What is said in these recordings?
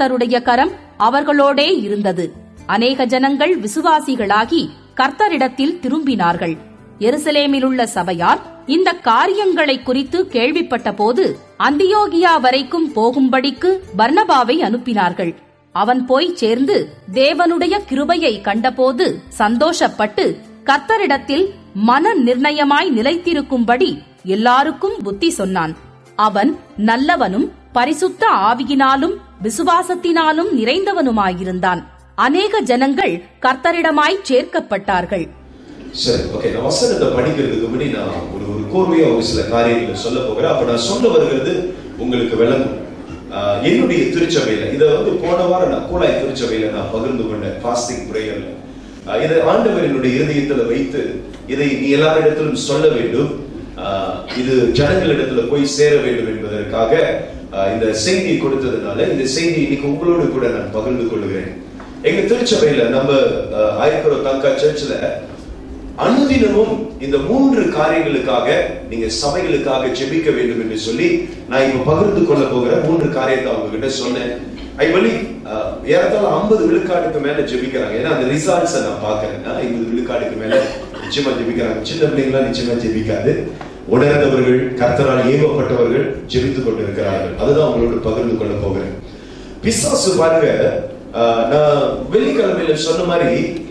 கர்த்தருடைய கரம் அவர்களோடே இருந்தது. அநேக ஜனங்கள் விசுவாசிகளாகி கர்த்தரிடத்தில் திரும்பினார்கள். எருசலேமிலுள்ள சபையார் இந்த காரியங்களை குறித்து கேள்விப்பட்ட போது அந்தியோகியா வரைக்கும் போகும்படிக்கு பர்ணபாவை அனுப்பினார்கள். அவன் போய் சேர்ந்து தேவனுடைய கிருபையை கண்டபோது சந்தோஷப்பட்டு கர்த்தரிடத்தில் மன நிர்ணயமாய் நிலைத்திருக்கும்படி எல்லாருக்கும் புத்தி சொன்னான். அவன் நல்லவனும் பரிசுத்த ஆவியினாலும் விசுவாசத்தினாலும் நிறைந்தவனுமாயிருந்தான். அநேக ஜனங்கள் கர்த்தரிடமாய் சேர்க்கப்பட்டார்கள். சரி ஓகே நான் வசனத்தை படிக்கிறதுக்கு முன்னாடி நான் ஒரு ஒரு கோர்வையா ஒரு சில காரியங்களை சொல்ல போகிறேன். அப்ப நான் சொல்ல வருகிறது உங்களுக்கு விளங்கும். என்னுடைய திருச்சபையில இதை வந்து போன வாரம் நான் கூலாய் திருச்சபையில நான் பகிர்ந்து கொண்டேன் பாஸ்டிங் பிரேயர்ல இதை ஆண்டவர் என்னுடைய இருதயத்துல வைத்து இதை நீ எல்லாரிடத்திலும் சொல்ல வேண்டும். இது ஜனங்களிடத்துல போய் சேர வேண்டும் என்பதற்காக இந்த செய்தி கொடுத்ததுனால இந்த செய்தி இன்னைக்கு உங்களோடு கூட நான் பகிர்ந்து கொள்கிறேன். எங்க திருச்சபையில நம்ம ஆயிரக்கரோ தங்கா சர்ச்ல அனுதினமும் இந்த மூன்று காரியங்களுக்காக நீங்க சபைகளுக்காக ஜெபிக்க வேண்டும் என்று சொல்லி நான் இப்ப பகிர்ந்து கொள்ள போகிற மூன்று காரியத்தை அவங்க கிட்ட சொன்னேன் ஐ பலி ஏறத்தாழ ஐம்பது விழுக்காடுக்கு மேல ஜெபிக்கிறாங்க. ஏன்னா அந்த ரிசால்ட்ஸ் நான் பாக்குறேன் ஐம்பது விழுக்காடுக்கு மேல நிச்சயமா ஜெபிக்கிறாங்க. சின்ன பிள்ளைங்களா நிச்சயமா ஜெபிக்காது. உணர்ந்தவர்கள் கர்த்தரால் ஏவப்பட்டவர்கள் ஜெபித்துக் கொண்டிருக்கிறார்கள். அதுதான் உங்களோட பகிர்ந்து கொள்ள போகிறேன். பிசாசு பாருங்க நான் வெள்ளிக்கிழமையில சொன்ன மாதிரி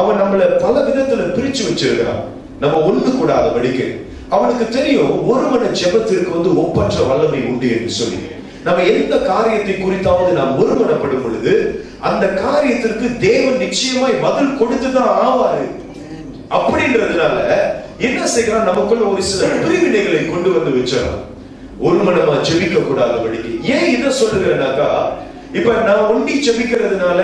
அவன் நம்மளை பல விதத்துல பிரிச்சு வச்சிருக்கிறான். நம்ம ஒண்ணு கூடாத படிக்க அவனுக்கு தெரியும் ஒருவன ஜெபத்திற்கு வந்து ஒப்பற்ற வல்லமை உண்டு என்று சொல்லி. நம்ம எந்த காரியத்தை குறித்தாவது நாம் ஒருமனப்படும் பொழுது அந்த காரியத்திற்கு தேவன் நிச்சயமாய் பதில் கொடுத்துதான் ஆவாரு. அப்படின்றதுனால என்ன செய்யறான் நமக்குள்ள ஒரு சில பிரிவினைகளை கொண்டு வந்து வச்சிடறான். ஒரு மனமா ஜெபிக்க கூடாதபடிக்கு ஏன் இதை சொல்லுகிறேனாக்கா இப்ப நான் ஒண்டி ஜெபிக்கிறதுனால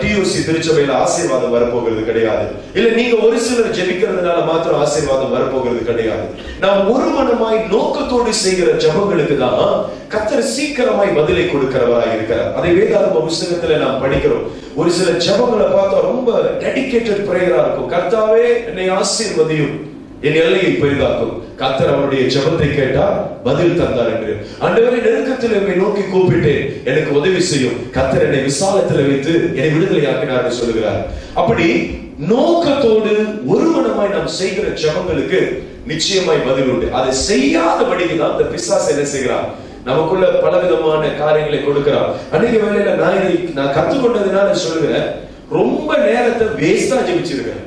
டியூசி திருச்சபையில ஆசீர்வாதம் வரப்போகிறது கிடையாது. இல்ல நீங்க ஒரு சிலர் ஜெபிக்கிறதுனால மாத்திரம் ஆசீர்வாதம் வரப்போகிறது கிடையாது. நாம் ஒரு மனமாய் நோக்கத்தோடு செய்கிற ஜபங்களுக்கு தான் கத்தர் சீக்கிரமாய் பதிலை கொடுக்கிறவராய் இருக்கிறார். அதை வேதாகம புஸ்தகத்துல நாம் படிக்கிறோம். ஒரு சில ஜபங்களை பார்த்தா ரொம்ப டெடிக்கேட்டட் பிரேயரா இருக்கும். கர்த்தாவே என்னை ஆசீர்வதியும். என் எல்லையை பெரிதாக்கும் கத்தர் அவருடைய ஜெபத்தை கேட்டார் பதில் தந்தார் என்று. அண்டவரை நெருக்கத்தில் என்னை நோக்கி கூப்பிட்டேன். எனக்கு உதவி செய்யும். கத்தர் என்னை விசாலத்தில் வைத்து என்னை விடுதலையாக்கினார் என்று சொல்லுகிறார். அப்படி நோக்கத்தோடு ஒருவனமாய் நாம் செய்கிற ஜெபங்களுக்கு நிச்சயமாய் பதில் உண்டு. அதை செய்யாதபடிக்கு தான் இந்த பிசாஸ் என்ன செய்கிறான்? நமக்குள்ள பல விதமான காரியங்களை கொடுக்கிறான். அன்னைக்கு வேலையில நான் இதை நான் கத்துக்கொண்டதுனால சொல்லுகிறேன். ரொம்ப நேரத்தை வேஸ்டா ஜெபிச்சிருக்கிறேன்.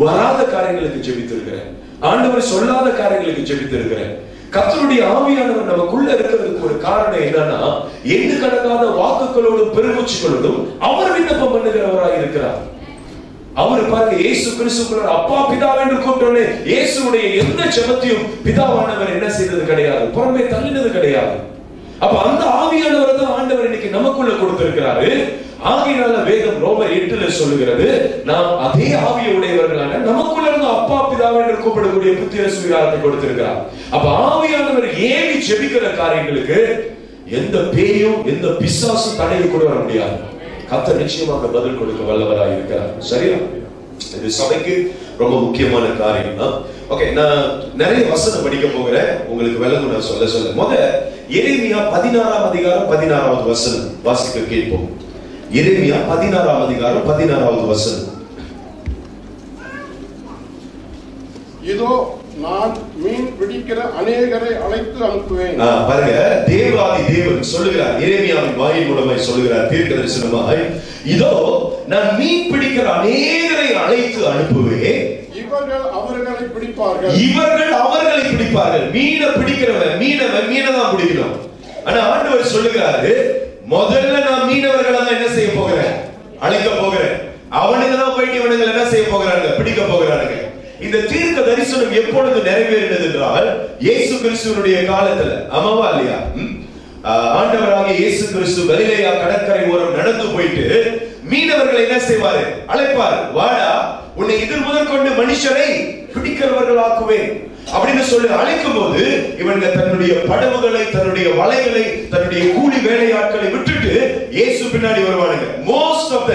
வராத காரியங்களுக்கு ஜெபித்திருக்கிறேன். ஆண்டவர் சொல்லாத காரியங்களுக்கு ஜெபித்திருக்கிறேன். கத்தருடைய ஆவியானவர் நமக்குள்ள இருக்கிறதுக்கு ஒரு காரணம் என்னன்னா எண்ணு கடக்காத வாக்குகளோடும் பெருமூச்சுகளோடும் அவர் விண்ணப்பம் பண்ணுகிறவராய் இருக்கிறார். அவர் பாருங்க இயேசு கிறிஸ்துக்குள்ள அப்பா பிதா என்று கூப்பிட்டோடனே இயேசுடைய எந்த ஜெபத்தையும் பிதாவானவர் என்ன செய்தது கிடையாது. புறமே தள்ளினது கிடையாது. அப்ப அந்த ஆவியானவர் தான் ஆண்டவர் இன்னைக்கு நமக்குள்ள கொடுத்திருக்கிறாரு. ஆகையினால வேதம் ரோமர் எட்டுல சொல்லுகிறது நாம் அதே ஆவிய உடையவர்களான நமக்குள்ள இருந்து அப்பா பிதாவை என்று கூப்பிடக்கூடிய புத்திர சுவீகாரத்தை கொடுத்திருக்கிறார். அப்ப ஆவியானவர் ஏவி ஜெபிக்கிற காரியங்களுக்கு எந்த பேயும் எந்த பிசாசு தடையை கூட வர முடியாது. கத்த நிச்சயமாக பதில் கொடுக்க வல்லவராக இருக்கிறார். சரியா? இது சபைக்கு ரொம்ப முக்கியமான காரியம் தான். ஓகே நான் நிறைய வசனம் படிக்க போகிறேன். உங்களுக்கு விளங்கும் நான் சொல்ல சொல்ல. முத எரேமியா பதினாறாம் அதிகாரம் பதினாறாவது வசனம். வாசிக்க கேட்போம். எரேமியா பதினாறாம் அதிகாரம் பதினாறாவது வசனம். இதோ நான் மீன் பிடிக்கிற அநேகரை அழைத்து அனுப்புவேன். பாருங்க தேவாதி தேவன் சொல்லுகிறார். எரேமியாவின் வாயின் மூலமாய் சொல்லுகிறார் தீர்க்க தரிசனமாய். இதோ நான் மீன் பிடிக்கிற அநேகரை அழைத்து அனுப்புவேன். பிடிப்பார்கள். இவர்கள் அவர்களை பிடிப்பார்கள். மீனை பிடிக்கிறவன் மீனவன் மீனை தான் பிடிக்கணும். ஆனா ஆண்டவர் சொல்லுகிறாரு முதல்ல நான் மீனவர்களை தான் என்ன செய்ய போகிறேன்? அழைக்க போகிறேன். அவனுக்கு தான் போயிட்டு இவனுங்க என்ன செய்ய போகிறாங்க பிடிக்க போகிறாங்க இந்த தீர்க்க தரிசனம் எப்பொழுது நிறைவேறினது என்றால் இயேசு கிறிஸ்துவனுடைய காலத்துல. ஆமாவா இல்லையா? ஆண்டவராக இயேசு கிறிஸ்து கலிலேயா கடற்கரை ஓரம் நடந்து போயிட்டு மீனவர்களை என்ன செய்வாரு? அழைப்பார். வாடா உன்னை எதிர் முதற்கொண்டு மனுஷரை பிடிக்கிறவர்களாக்குவேன். அப்படின்னு சொல்லி அழைக்கும் போது இவங்க தன்னுடைய படவுகளை தன்னுடைய வலைகளை தன்னுடைய கூலி வேலையாட்களை விட்டுட்டு இயேசு பின்னாடி வருவானுங்க. மோஸ்ட் ஆஃப் த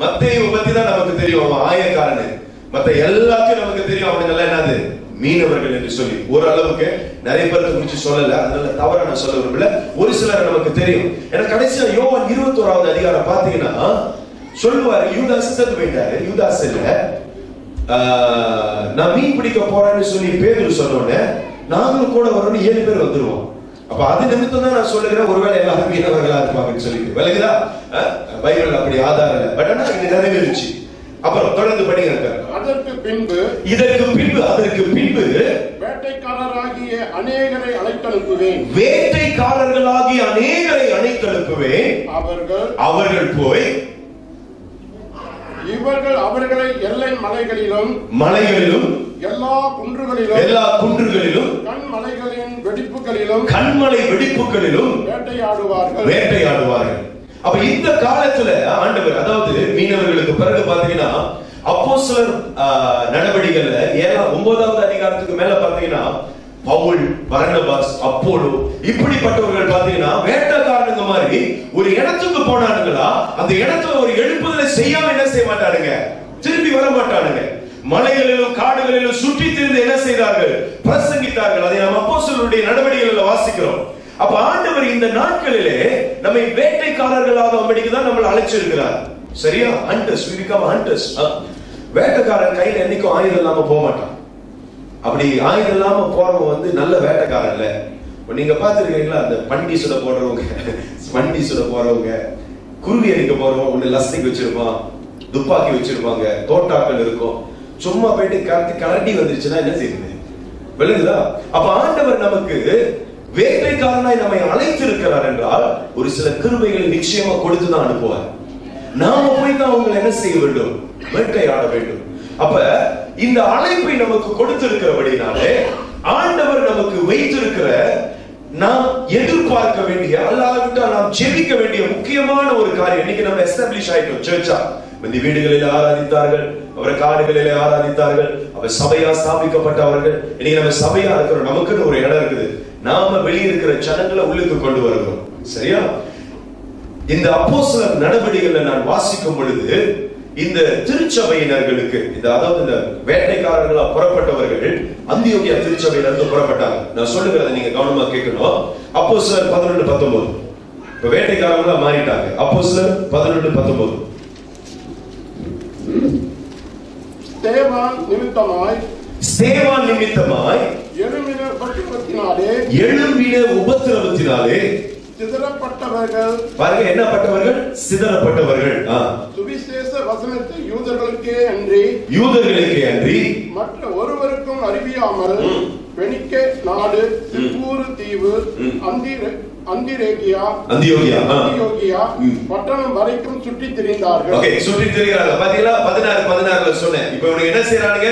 மத்தேயு பத்தி தான் நமக்கு தெரியும். அவன் ஆயக்காரனு. மத்த எல்லாத்தையும் நமக்கு தெரியும். அவங்க எல்லாம் என்னது? மீனவர்கள் என்று சொல்லி. ஓரளவுக்கு நிறைய பேருக்கு முடிச்சு சொல்லல. அதனால தவறா நான் சொல்ல விரும்பல. ஒரு சிலர் நமக்கு தெரியும். ஏன்னா கடைசியா யோவான் இருபத்தோராவது அதிகாரம் பாத்தீங்கன்னா சொல்லுவாரு யூதாஸ் செத்து போயிட்டாரு. யூதாஸ் இல்ல. நான் மீன் பிடிக்க போறேன்னு சொல்லி பேதுரு சொன்னோடனே நாங்களும் கூட வரணும் ஏழு பேர் வந்துருவோம். அப்ப அது நிமித்தம் தான் நான் சொல்லுகிறேன் ஒருவேளை எல்லாரும் மீனவர்களா இருப்பாங்கன்னு சொல்லிட்டு. விலகுதா பைபிள் அப்படி ஆதாரம் இல்லை. பட் ஆனா இது நிறைவேறுச்சு. அப்புறம் தொடர்ந்து படிங்க அதற்கு பின்பு இதற்கு பின்பு அதற்கு பின்பு வேட்டைக்காரராகிய அநேகரை அழைத்தனுப்புவேன். வேட்டைக்காரர்களாகிய அநேகரை அணைத்தெழுப்புவேன் அவர்கள் அவர்கள் போய் இவர்கள் அவர்களை எல்லை மலைகளிலும் மலைகளிலும் எல்லா குன்றுகளிலும் எல்லா குன்றுகளிலும் கண்மலைகளின் வெடிப்புகளிலும் கண்மலை வெடிப்புகளிலும் வேட்டையாடுவார்கள். வேட்டையாடுவார்கள். அப்ப இந்த காலத்துல ஆண்டவர் அதாவது மீனவர்களுக்கு பிறகு பாத்தீங்கன்னா அப்போஸ்தலர் ஆஹ், நடவடிக்கைகள்ல ஏழாம் ஒன்பதாவது அதிகாரத்துக்கு மேல பாத்தீங்கன்னா பவுல் பரணபாஸ் அப்போலோ இப்படிப்பட்டவர்கள் பாத்தீங்கன்னா வேட்டக்காரனுங்க மாதிரி ஒரு இடத்துக்கு போனானுங்களா அந்த இடத்துல ஒரு எழுப்புதலை செய்யாம என்ன செய்ய மாட்டானுங்க? திரும்பி வர மாட்டானுங்க. மலைகளிலும் காடுகளிலும் சுற்றி திரிந்து என்ன செய்தார்கள்? பிரசங்கித்தார்கள். அதை நாம் அப்போஸ்தலருடைய நடவடிக்கைகளில் வாசிக்கிறோம். அப்ப ஆண்டவர் இந்த நாட்களிலே நம்மை வேட்டைக்காரர்களாக அம்படிக்கு தான் நம்மளை அழைச்சிருக்கிறார். சரியா? Hunters we become hunters. வேட்டைக்காரன் கையில என்னைக்கும் ஆயுதம் இல்லாம போக மாட்டான். அப்படி ஆயுதம் இல்லாம போறவங்க வந்து நல்ல வேட்டைக்காரன் இல்ல. நீங்க பாத்துருக்கீங்களா அந்த பண்டி சுட போடுறவங்க பண்டி சுட போறவங்க குருவி அடிக்க போறவங்க ஒண்ணு லஸ்டிக் வச்சிருப்பான் துப்பாக்கி வச்சிருப்பாங்க தோட்டாக்கள் இருக்கும். சும்மா போயிட்டு கலட்டி கலட்டி வந்துருச்சுன்னா என்ன செய்யுது விளங்குதா? அப்ப ஆண்டவர் நமக்கு வேட்டைக்காரனாய் நம்மை அழைத்திருக்கிறார் என்றால் ஒரு சில கிருமைகளை நிச்சயமா கொடுத்து தான் அனுப்புவார். நாம போய் தான் அவங்களை என்ன செய்ய வேண்டும்? வேட்டையாட வேண்டும். அப்ப இந்த அழைப்பை நமக்கு கொடுத்திருக்கிறபடினாலே ஆண்டவர் நமக்கு வைத்திருக்கிற நாம் எதிர்பார்க்க வேண்டிய அல்லாவிட்டால் நாம் ஜெபிக்க வேண்டிய முக்கியமான ஒரு காரியம். இன்னைக்கு நம்ம எஸ்டாப்ளிஷ் ஆயிட்டோம் சர்ச்சா இந்த வீடுகளில் ஆராதித்தார்கள் அவர் காடுகளிலே ஆராதித்தார்கள் அவர் சபையா ஸ்தாபிக்கப்பட்டவர்கள். இன்னைக்கு நம்ம சபையா இருக்கிறோம் நமக்குன்னு ஒரு இடம் இருக்குது. நாம வெளியிருக்கிற ஜனங்களை உள்ளுக்கு கொண்டு வருகிறோம் சரியா? இந்த அப்போஸ்தலர் நடவடிக்கைகளை நான் வாசிக்கும் பொழுது இந்த திருச்சபையினர்களுக்கு இந்த அதாவது இந்த வேட்டைக்காரர்களா புறப்பட்டவர்கள் அந்தியோகியா திருச்சபையில இருந்து புறப்பட்டாங்க. நான் சொல்லுகிறத நீங்க கவனமா கேட்கணும். அப்போஸ்தலர் பதினொன்று பத்தொன்பது. இப்ப வேட்டைக்காரங்களா மாறிட்டாங்க. அப்போஸ்தலர் பதினொன்று பத்தொன்பது. தேவான் நிமித்தமாய் ஸ்தேவான் நிமித்தமாய் எழுமின பட்சத்தினாலே எழும்பின உபத்திரவத்தினாலே சிதறப்பட்டவர்கள் பாருங்க என்னப்பட்டவர்கள் சிதறப்பட்டவர்கள் ஆ. சுவிசேஷ வசனத்தை யூதர்களுக்கே அன்றி யூதர்களுக்கே அன்றி மற்ற ஒருவருக்கும் அறிவியாமல். பெனிக்கே நாடு சிப்பூரு தீவு. அந்திர அந்திரேகியா அந்தியோகியா. அந்தியோகியா. பட்டணம் வரைக்கும் சுற்றி திரிந்தார்கள் ஓகே சுற்றி திரிகிறாங்க பாத்தீங்களா பதினாறு பதினாறுல சொன்னேன் இப்போ இவனுக்கு என்ன செய்யறானுங்க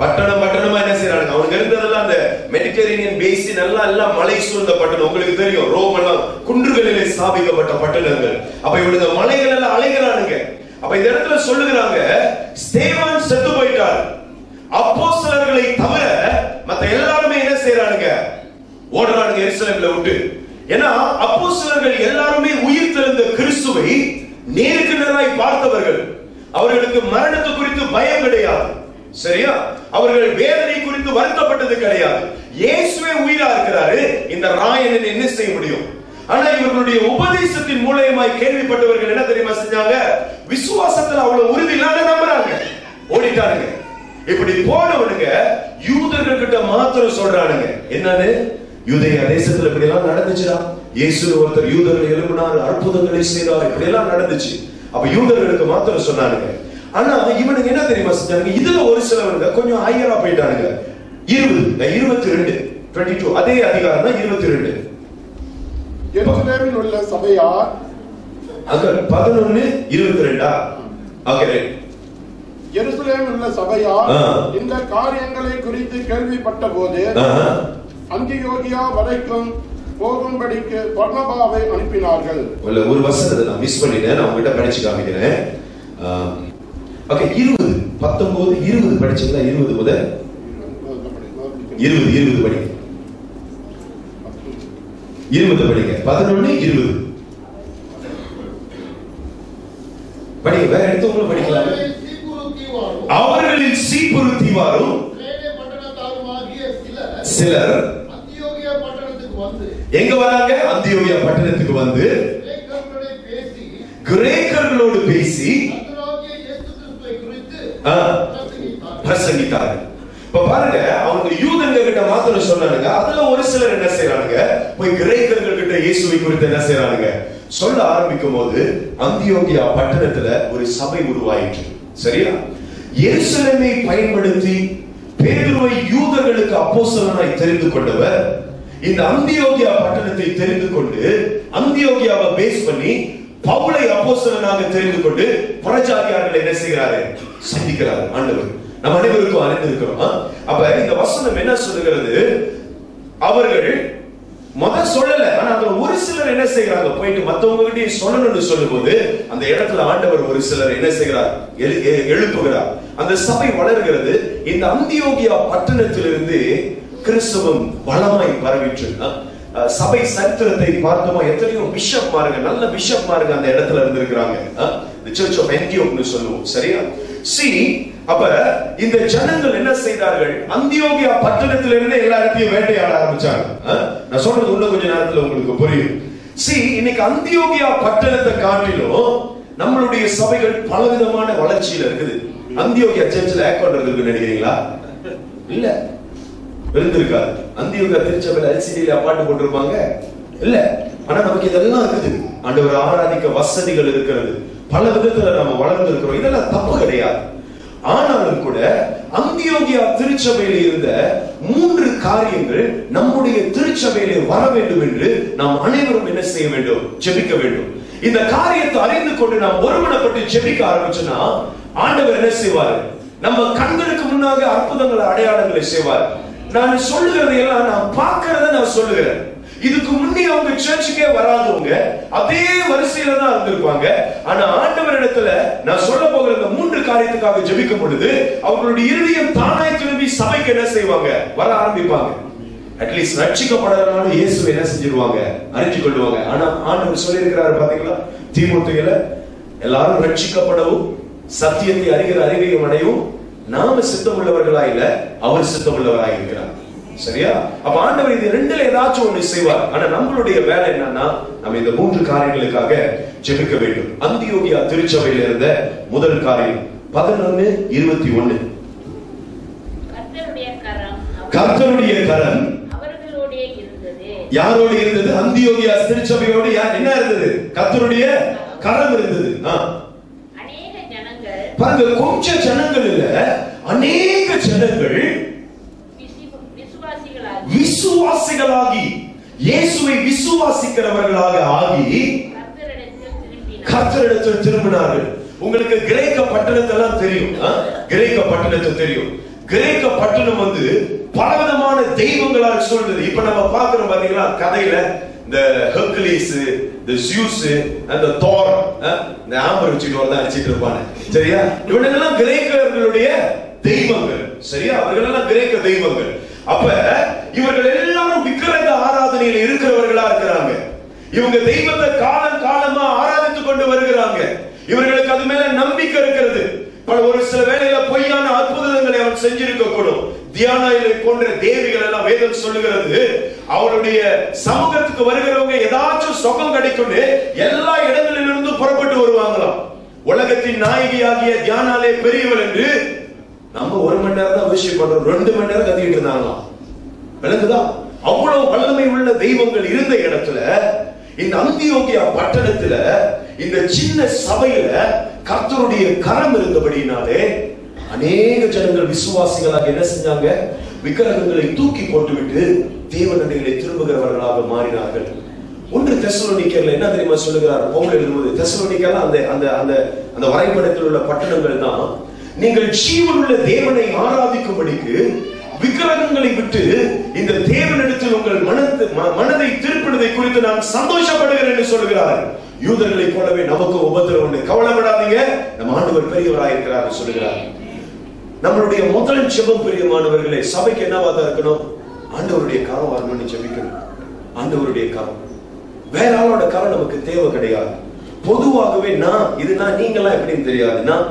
பட்டணம் பட்டணமா என்ன செய்யறானுங்க அவனுக்கு இருந்ததெல்லாம் அந்த மெடிட்டரேனியன் பேசின் எல்லாம் எல்லாம் மலை சூழ்ந்த பட்டணம். உங்களுக்கு தெரியும் ரோம் எல்லாம் குன்றுகளிலே ஸ்தாபிக்கப்பட்ட பட்டணங்கள். அப்ப இவனுங்க மலைகள் எல்லாம் அலைகிறானுங்க. அப்ப இந்த இடத்துல சொல்லுகிறாங்க ஸ்தேவான் செத்து போயிட்டார். அப்போஸ்தலர்களை தவிர மத்த எல்லாருமே என்ன செய்யறானுங்க ஓடுறானுங்க எருசலேம்ல விட்டு. ஏன்னா அப்போஸ்தலர்கள் எல்லாருமே உயிர் தெழுந்த கிறிஸ்துவை நேருக்கு நேராய் பார்த்தவர்கள். அவர்களுக்கு மரணத்தை குறித்து பயம் கிடையாது. சரியா? அவர்கள் வேதனை குறித்து வருத்தப்பட்டது கிடையாது. இயேசுவே உயிரா இருக்கிறாரு. இந்த ராயன் என்ன செய்ய முடியும்? ஆனா இவர்களுடைய உபதேசத்தின் மூலயமாய் கேள்விப்பட்டவர்கள் என்ன தெரியுமா செஞ்சாங்க? விசுவாசத்துல அவ்வளவு உறுதி இல்லாத நம்புறாங்க. ஓடிட்டானுங்க. இப்படி போனவனுங்க யூதர்கள் கிட்ட மாத்திரம் சொல்றானுங்க. என்னன்னு யூதய தேசத்துல இப்படி எல்லாம் நடந்துச்சுடா. இயேசு ஒருத்தர் யூதர்கள் எழுப்பினார் அற்புதங்களை செய்தார். இப்படி எல்லாம் நடந்துச்சு. அப்ப யூதர்களுக்கு மாத்திரம் சொன்னானுங்க. ஆனா இவனுக்கு என்ன தெரியுமா செஞ்சானுங்க? இதுல ஒரு சிலவனுங்க கொஞ்சம் ஹையரா போயிட்டானுங்க. இருபது இருபத்தி ரெண்டு டுவெண்ட்டி டூ அதே அதிகாரம் தான் இருபத்தி ரெண்டு எருசலேமில் உள்ள சபையார் அங்க பதினொன்னு இருபத்தி ரெண்டா ஓகே எருசலேமில் உள்ள சபையார். இந்த காரியங்களை குறித்து கேள்விப்பட்ட போது அந்தியோகியா வரைக்கும் போகும்படிக்கு பர்ணபாவை அனுப்பினார்கள். ஒரு வசனத்தை நான் மிஸ் பண்ணிட்டேன். நான் உங்ககிட்ட படிச்சு காமிக்கிறேன். ஓகே இருபது பத்தொன்பது இருபது படிச்சீங்களா? இருபது முதல்? இருபது இருபது படிங்க இருபது படிங்க. பதினொன்னு இருபது. படிங்க வேற எடுத்தவங்களும் படிக்கலாம். அவர்களை சீர்குலைத்தீவாரும், அவர்களில் சீப்புறுத்திவாரும் கிரேனே பட்டணத்தாருமாகிய சிலர் எங்க வராங்க? அந்தியோகியா பட்டணத்துக்கு வந்து கிரேக்கர்களோடே பேசி கிரேக்கர்களோடு பேசி கர்த்தராகிய இயேசு கிறிஸ்துவை குறித்து ஆ, பிரசங்கித்தார்கள். இப்ப பாருங்க அவங்க யூதங்க கிட்ட மாத்திரம் சொன்னானுங்க அதுல ஒரு சிலர் என்ன செய்யறானுங்க போய் கிரேக்கர்கள் கிட்ட இயேசுவை குறித்து என்ன செய்யறானுங்க சொல்ல ஆரம்பிக்கும் போது அந்தியோகியா பட்டணத்துல ஒரு சபை உருவாயிற்று. சரியா? எருசலேமை பயன்படுத்தி பேதுருவை யூதர்களுக்கு அப்போஸ்தலனாய் தெரிந்து கொண்டவர் இந்த அந்தியோகியா பட்டணத்தை தெரிந்து கொண்டு அந்தியோகியாவை பேஸ் பண்ணி பவுளை அப்போஸ்தலனாக தெரிந்து கொண்டு புறஜாதியார்களை என்ன செய்கிறாரு? சிந்திக்கிறார். ஆண்டவர். நம்ம அனைவருக்கும் அறிந்திருக்கிறோம். அப்ப இந்த வசனம் என்ன சொல்லுகிறது? அவர்கள் முத சொல்லல. ஆனா அதுல ஒரு சிலர் என்ன செய்யறாங்க போயிட்டு மத்தவங்க கிட்டே சொல்லணும்னு சொல்லும்போது அந்த இடத்துல ஆண்டவர் ஒரு சிலர் என்ன செய்கிறார்? எழு- எழுப்புகிறார். அந்த சபை வளர்கிறது. இந்த அந்தியோகியா பட்டணத்திலிருந்து கிறிஸ்தவம் பலமாய் பரவிட்டு சபை சரித்திரத்தை பார்த்தோமா? எத்தனையோ பிஷப் மாருங்க நல்ல பிஷப் மாருங்க அந்த இடத்துல இருந்திருக்கிறாங்க. The church of antiochனு சொல்லுவோம். சரியா? See அப்ப இந்த ஜனங்கள் என்ன செய்தார்கள்? அந்தியோகியா பட்டணத்திலிருந்து எல்லா இடத்தையும் வேட்டையாட ஆரம்பிச்சாங்க. நான் சொல்றது இன்னும் கொஞ்ச நேரத்துல உங்களுக்கு புரியும். சி இன்னைக்கு அந்தியோகியா பட்டணத்தை காட்டிலும் நம்மளுடைய சபைகள் பலவிதமான வளர்ச்சியில இருக்குது. அந்தியோகியா சர்ச்சில் ஏக்கோட் இருக்கு நினைக்கிறீங்களா? இல்ல. இருந்திருக்காது அந்தியோகியா திருச்சபையில் எல்சிடியில பாட்டு போட்டிருப்பாங்க? இல்ல. ஆனா நமக்கு இதெல்லாம் இருக்குது. ஆண்டவர் ஆராதிக்க வசதிகள் இருக்கிறது. பல விதத்துல நம்ம வளர்ந்து இருக்கிறோம். இதெல்லாம் தப்பு கிடையாது. ஆனாலும் கூட அந்தியோகியா திருச்சபையில இருந்த மூன்று காரியங்கள் நம்முடைய திருச்சபையிலே வர வேண்டும் என்று நாம் அனைவரும் என்ன செய்ய வேண்டும்? ஜெபிக்க வேண்டும். இந்த காரியத்தை அறிந்து கொண்டு நாம் ஒருமனப்பட்டு ஜெபிக்க ஆரம்பிச்சோம்னா ஆண்டவர் என்ன செய்வார்? நம்ம கண்களுக்கு முன்னாக அற்புதங்களை அடையாளங்களை செய்வார். நான் சொல்லுகிறதை எல்லாம் நான் பார்க்கறத நான் சொல்லுகிறேன். இதுக்கு முன்னே அவங்க சர்ச்சுக்கே வராதவங்க அதே வரிசையில தான் இருந்திருப்பாங்க. ஆனா ஆண்டவரிடத்துல நான் சொல்ல போகிற இந்த மூன்று காரியத்துக்காக ஜெபிக்கும் பொழுது அவங்களுடைய இருதயம் தானாய் திரும்பி சபைக்கு என்ன செய்வாங்க? வர ஆரம்பிப்பாங்க. அட்லீஸ்ட் ரட்சிக்கப்படாதனாலும் இயேசு என்ன செஞ்சிருவாங்க? அறிஞ்சு கொள்ளுவாங்க. ஆனா ஆண்டவர் சொல்லி இருக்கிறாரு பாத்தீங்களா? தீமுத்தையில எல்லாரும் ரட்சிக்கப்படவும் சத்தியத்தை அறிகிற அறிவையும் அடையவும் நாம சித்தமுள்ளவர்களா இல்ல அவர் சித்தமுள்ளவராக இருக்கிறார் சரியா? அப்ப ஆண்டவர் இது ரெண்டுல ஏதாச்சும் ஒண்ணு செய்வார். ஆனா நம்மளுடைய வேலை என்னன்னா நம்ம இந்த மூன்று காரியங்களுக்காக ஜெபிக்க வேண்டும். அந்தியோகியா திருச்சபையில இருந்த முதல் காரியம் பதினொன்னு இருபத்தி ஒண்ணு. கர்த்தருடைய கரம் யாரோடு இருந்தது? அந்தியோகியா திருச்சபையோடு யார் என்ன இருந்தது? கர்த்தருடைய கரம் இருந்தது. பாருங்க கொஞ்சம் ஜனங்கள் இல்ல அநேக ஜனங்கள் விசுவாசிகளாகி இயேசுவை விசுவாசிக்கிறவர்களாக ஆகி கர்த்தரிடத்தில் திரும்பினார்கள். உங்களுக்கு கிரேக்க பட்டணத்தெல்லாம் தெரியும். கிரேக்க பட்டணத்தை தெரியும். கிரேக்க பட்டணம் வந்து பலவிதமான தெய்வங்களால் சூழ்ந்தது. இப்ப நம்ம பாக்குறோம் பாத்தீங்களா கதையில இந்த ஹெர்குலிஸ் இந்த ஜியூஸ் அந்த தோர் இந்த ஆம்பர் வச்சுட்டு வந்து அடிச்சிட்டு இருப்பாங்க. சரியா? இவனெல்லாம் கிரேக்கர்களுடைய தெய்வங்கள். சரியா? அவர்கள் எல்லாம் கிரேக்க தெய்வங்கள். அப்ப இவர்கள் எல்லாரும் விக்கிரக ஆராதனையில் இருக்கிறவர்களா இருக்கிறாங்க. இவங்க தெய்வத்தை காலம் காலமா ஆராதித்துக் கொண்டு வருகிறாங்க. இவர்களுக்கு அது மேல நம்பிக்கை இருக்கிறது. பல ஒரு சில வேளையில பொய்யான அற்புதங்களை அவன் செஞ்சிருக்க கூடும் தியானாயிலை போன்ற தேவிகள் எல்லாம் வேதம் சொல்லுகிறது. அவருடைய சமூகத்துக்கு வருகிறவங்க ஏதாச்சும் சுகம் கிடைக்கும்னு எல்லா இடங்களிலிருந்தும் புறப்பட்டு வருவாங்களாம். உலகத்தின் நாயகி ஆகிய தியானாலே பெரியவள் என்று நம்ம ஒரு மணி நேரம் தான் விஷயம் பண்றோம். ரெண்டு மணி நேரம் கத்திக்கிட்டு இருந்தாங்களாம். விளங்குதா? அவ்வளவு வல்லமை உள்ள தெய்வங்கள் இருந்த இடத்துல இந்த அந்தியோகியா பட்டணத்துல இந்த சின்ன சபையில கர்த்தருடைய கரம் இருந்தபடினாலே அநேக ஜனங்கள் விசுவாசிகளாக என்ன செஞ்சாங்க? விக்கிரகங்களை தூக்கி போட்டுவிட்டு தேவனடிகளை திரும்புகிறவர்களாக மாறினார்கள். ஒன்று தெசலோனிக்கர்ல என்ன தெரியுமா சொல்லுகிறார்? பவுல் எழுதும்போது தெசலோனிக்கர்ல அந்த அந்த அந்த அந்த வரைபடத்தில் உள்ள பட்டணங்கள் தான். நீங்கள் ஜீவனுள்ள தேவனை ஆராதிக்கும்படிக்கு விக்கிரகங்களை விட்டு இந்த தேவனிடத்தில் உங்கள் மனது மனதை திருப்பினதை குறித்து நான் சந்தோஷப்படுகிறேன் என்று சொல்கிறார் யூதர்களை போலவே நமக்கு உபத்திரம் உண்டு. கவலைப்படாதீங்க. நம்ம ஆண்டவர் பெரியவராக இருக்கிறார் சொல்லுகிறார் நம்மளுடைய முதல் ஜெபம் பிரியமானவர்களே சபைக்கு என்னவா தான் இருக்கணும்? ஆண்டவருடைய கரம் வரணும்னு ஜெபிக்கணும். ஆண்டவருடைய கரம். வேற ஆளோட கரம் நமக்கு தேவை கிடையாது. பொதுவாகவே நான் இது நான் நீங்களாம் எப்படின்னு தெரியாது. நான்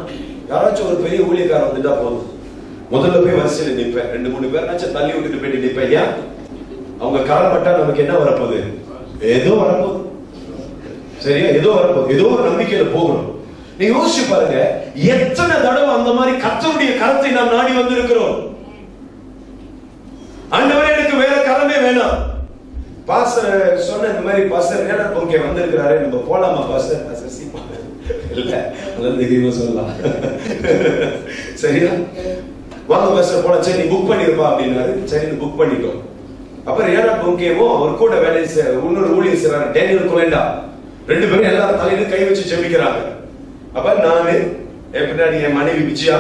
யாராச்சும் ஒரு பெரிய ஊழியக்காரர் வந்துட்டா போதும். முதல்ல போய் வரிசையில் நிற்பேன் ரெண்டு மூணு பேர்னாச்சும் தள்ளி விட்டுட்டு போயிட்டு நிற்பேன் ஏன்? அவங்க காலப்பட்டா நமக்கு என்ன வரப்போகுது? ஏதோ வரப்போகுது. சரியா? ஏதோ வரப்போகுது. ஏதோ ஒரு நம்பிக்கையில போகணும். நீங்க யோசிச்சு பாருங்க. எத்தனை தடவை அந்த மாதிரி கத்தருடைய கரத்தை நாம் நாடி வந்திருக்கிறோம்? ஆண்டவரே எனக்கு வேற கரமே வேணாம். பாஸ்டர் சொன்ன இந்த மாதிரி பாஸ்டர் நேரம் பொங்கே வந்திருக்கிறாரு. நம்ம போலாமா பாஸ்டர்? பாஸ்டர் இல்ல அதான் திடீர்னு சொல்லலாம். சரியா? வாங்க பஸ்ல போலாம். சரி நீ புக் பண்ணிருப்பா அப்படின்னாரு. சரி புக் பண்ணிட்டோம் அப்புறம் ஏனா பொங்கேவோ அவர் கூட வேலை இன்னொரு ஊழியர் செய்றாரு டேனியல் குலேண்டா. ரெண்டு பேரும் எல்லாரும் தலையில கை வச்சு ஜெபிக்கிறாங்க. அப்ப நானு என் பின்னாடி என் மனைவி விஜயா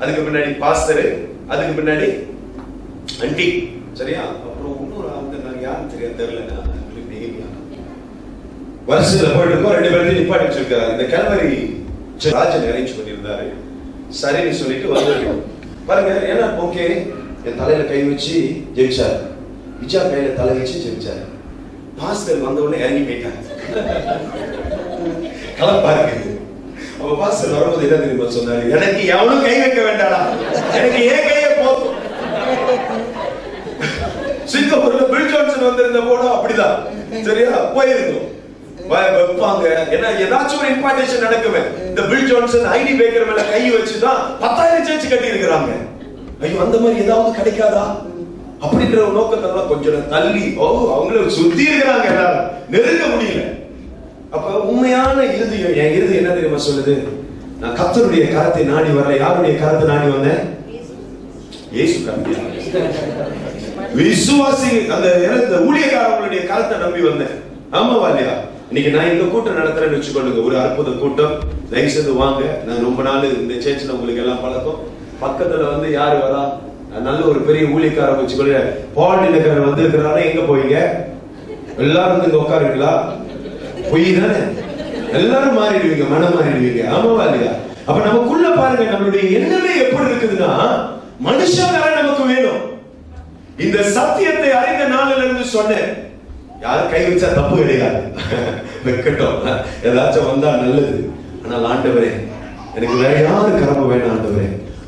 அதுக்கு பின்னாடி பாஸ்டர் அதுக்கு பின்னாடி அண்டி சரியா? அப்புறம் இன்னொரு ஆளுங்க நான் யாருன்னு தெரியாது தெரியலண்ணா. வருஷத்தில் போயிட்டு இருக்கோம் ரெண்டு பேர்த்தையும் நிப்பாட்டி வச்சிருக்காரு இந்த கல்வரி ராஜன் அரேஞ்ச் பண்ணியிருந்தாரு சரின்னு சொல்லிட்டு வந்துருக்கோம் பாருங்க ஏன்னா ஓகே என் தலையில கை வச்சு ஜெயிச்சாரு. விஜயா கையில தலை வச்சு ஜெயிச்சாரு. பாஸ்டர் வந்த உடனே இறங்கி போயிட்டாங்க கலப்பா இருக்கு. அப்ப பாஸ்டர் வரும்போது என்ன தெரியுமா சொன்னாரு? எனக்கு எவனும் கை வைக்க வேண்டாடா. எனக்கு ஏன் கையே போதும் சிங்கப்பூர்ல பில் ஜான்சன் வந்திருந்த போடும் அப்படிதான். சரியா? போயிருந்தோம் வைப்பாங்க. ஏன்னா ஏதாச்சும் ஒரு இம்பார்டேஷன் நடக்குமே. இந்த பில் ஜான்சன் ஐடி பேக்கர் மேல கை வச்சுதான் பத்தாயிரம் சேர்ச்சு கட்டி இருக்கிறாங்க ஐயோ அந்த மாதிரி ஏதாவது கிடைக்காதா? அப்படின்ற ஒரு நோக்கத்தெல்லாம் கொஞ்சம் தள்ளி ஓ அவங்கள சுத்தி இருக்கிறாங்க எல்லாரும். நெருங்க முடியல. அப்ப உண்மையான இறுதியம் என் இறுதி என்ன தெரியுமா சொல்லுது? நான் கத்தருடைய கரத்தை நாடி வரல. யாருடைய கரத்தை நாடி வந்தேன்? இயேசு கரத்தை விசுவாசி அந்த ஊழியக்காரங்களுடைய கரத்தை நம்பி வந்தேன். ஆமாவா இல்லையா? இன்னைக்கு நான் இந்த கூட்டம் நடத்துறேன்னு வச்சுக்கொள்ளுங்க. ஒரு அற்புத கூட்டம். தயவு செய்து வாங்க. நான் ரொம்ப நாள் இந்த சேர்ச்சில் உங்களுக்கு எல்லாம் பழக்கம். பக்கத்துல வந்து யாரு வரா? நல்ல ஒரு பெரிய ஊழியக்காரன் வச்சுக்கொள்ள பால் வந்து வந்திருக்கிறாரு எங்க போவீங்க எல்லாரும் வந்து இங்க உட்காருங்களா பொய் தானே? எல்லாரும் மாறிடுவீங்க மனம் மாறிடுவீங்க. ஆமாவா இல்லையா? அப்ப நமக்குள்ள பாருங்க நம்மளுடைய எண்ணமே எப்படி இருக்குதுன்னா மனுஷன் நமக்கு வேணும். இந்த சத்தியத்தை அறிந்த நாளில இருந்து சொன்னேன். யாரும் கை வச்சா தப்பு கிடையாது வைக்கட்டும். ஏதாச்சும் வந்தா நல்லது. ஆனால் ஆண்டவரே எனக்கு வேற யாரு கரம வேணும் ஆண்டவரே?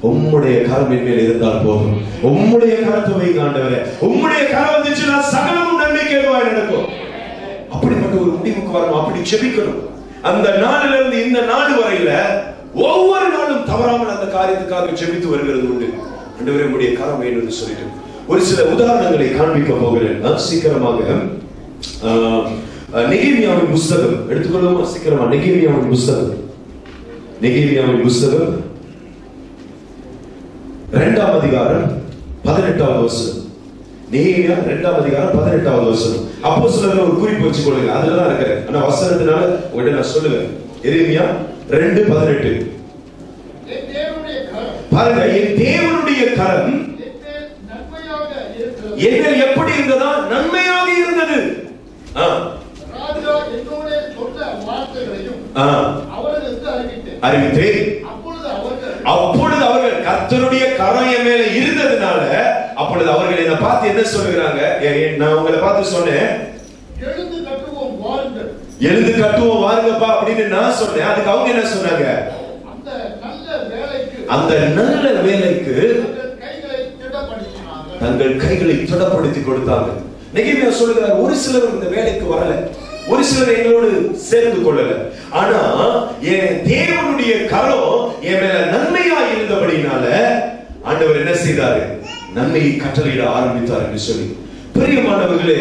உம்முடைய கரம் என் மேல் இருந்தால் போதும். உம்முடைய கரத்தை வைங்க ஆண்டவரே. உம்முடைய கரம் வந்துச்சுன்னா சகலமும் நன்மைக்கேதுவாய் நடக்கும். அப்படிப்பட்ட ஒரு முடிவுக்கு வரணும் அப்படி செபிக்கணும். அந்த நாளில இருந்து இந்த நாள் வரையில ஒவ்வொரு நாளும் தவறாமல் அந்த காரியத்துக்காக செபித்து வருகிறது உண்டு. ஆண்டவரே உம்முடைய கரம் வேணும்னு சொல்லிட்டு. ஒரு சில உதாரணங்களை காண்பிக்க போகிறேன். நான் சீக்கிரமாக நெகேமியாவின் புஸ்தகம் எடுத்துக்கொள்ளுமா சீக்கிரமா. நெகேமியாவின் புஸ்தகம். நெகேமியாவின் புஸ்தகம். இரண்டாம் அதிகாரம் பதினெட்டாவது வருஷம் நெகேமியா இரண்டாம் அதிகாரம் பதினெட்டாவது வருஷம் அப்போ ஒரு குறிப்பு வச்சுக்கொள்ளுங்க. அதுலதான் இருக்கிறேன் ஆனா வசனத்தினால உங்கள்கிட்ட நான் சொல்லுவேன். எரேமியா ரெண்டு பதினெட்டு. பாருங்க என் தேவனுடைய கரம் என் மேல் நன்மையாக இருக்கிறது. எங்கள் எப்படி இருந்ததா? நன்மையாக இருந்தது. அறிவித்தேன். அப்பொழுது அவர்கள் கர்த்தருடைய கரம் என் மேல இருந்ததுனால அப்பொழுது அவர்கள் என்ன பார்த்து என்ன சொல்லுகிறாங்க? நான் உங்களை பார்த்து சொன்னேன். எழுந்து கட்டுவோம் வாருங்கப்பா அப்படின்னு நான் சொன்னேன். அதுக்கு அவங்க என்ன சொன்னாங்க? அந்த நல்ல வேலைக்கு தங்கள் கைகளை திடப்படுத்தி கொடுத்தாங்க நெகிமியா சொல்லுகிறார் ஒரு சிலர் இந்த வேலைக்கு வரல. ஒரு சிலர் எங்களோடு சேர்ந்து கொள்ளல. ஆனா என் தேவனுடைய கரம் என் மேல நன்மையா இருந்தபடினால ஆண்டவர் என்ன செய்தாரு? நன்மையை கட்டளையிட ஆரம்பித்தார் என்று சொல்லி. பிரியமானவர்களே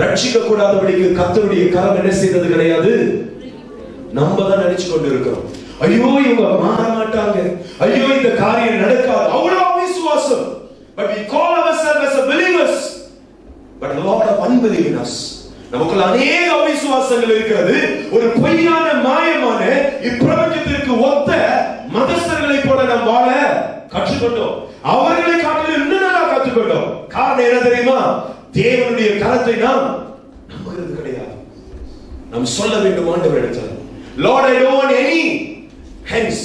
ரட்சிக்க கூடாதபடிக்கு கத்தருடைய கரம் என்ன செய்தது கிடையாது? நம்ம தான் நினைச்சு கொண்டு இருக்கிறோம் ஐயோ இவங்க மாற மாட்டாங்க. ஐயோ இந்த காரியம் நடக்காது. அவ்வளவு விசுவாசம். But we call ourselves as a believers. But a lot of நமக்குள்ள அநேக அவிசுவாசங்கள் இருக்கிறது. ஒரு பொய்யான மாயமான இப்பிரபஞ்சத்திற்கு ஒத்த மதஸ்தர்களை போல நாம் வாழ கற்றுக்கொண்டோம். அவர்களை காட்டிலும் இன்னும் நல்லா கற்றுக்கொண்டோம். காரணம் என்ன தெரியுமா? தேவனுடைய கரத்தை நாம் நம்புகிறது கிடையாது. நாம் சொல்ல வேண்டும் ஆண்டவர் இடத்துல Lord I don't any hands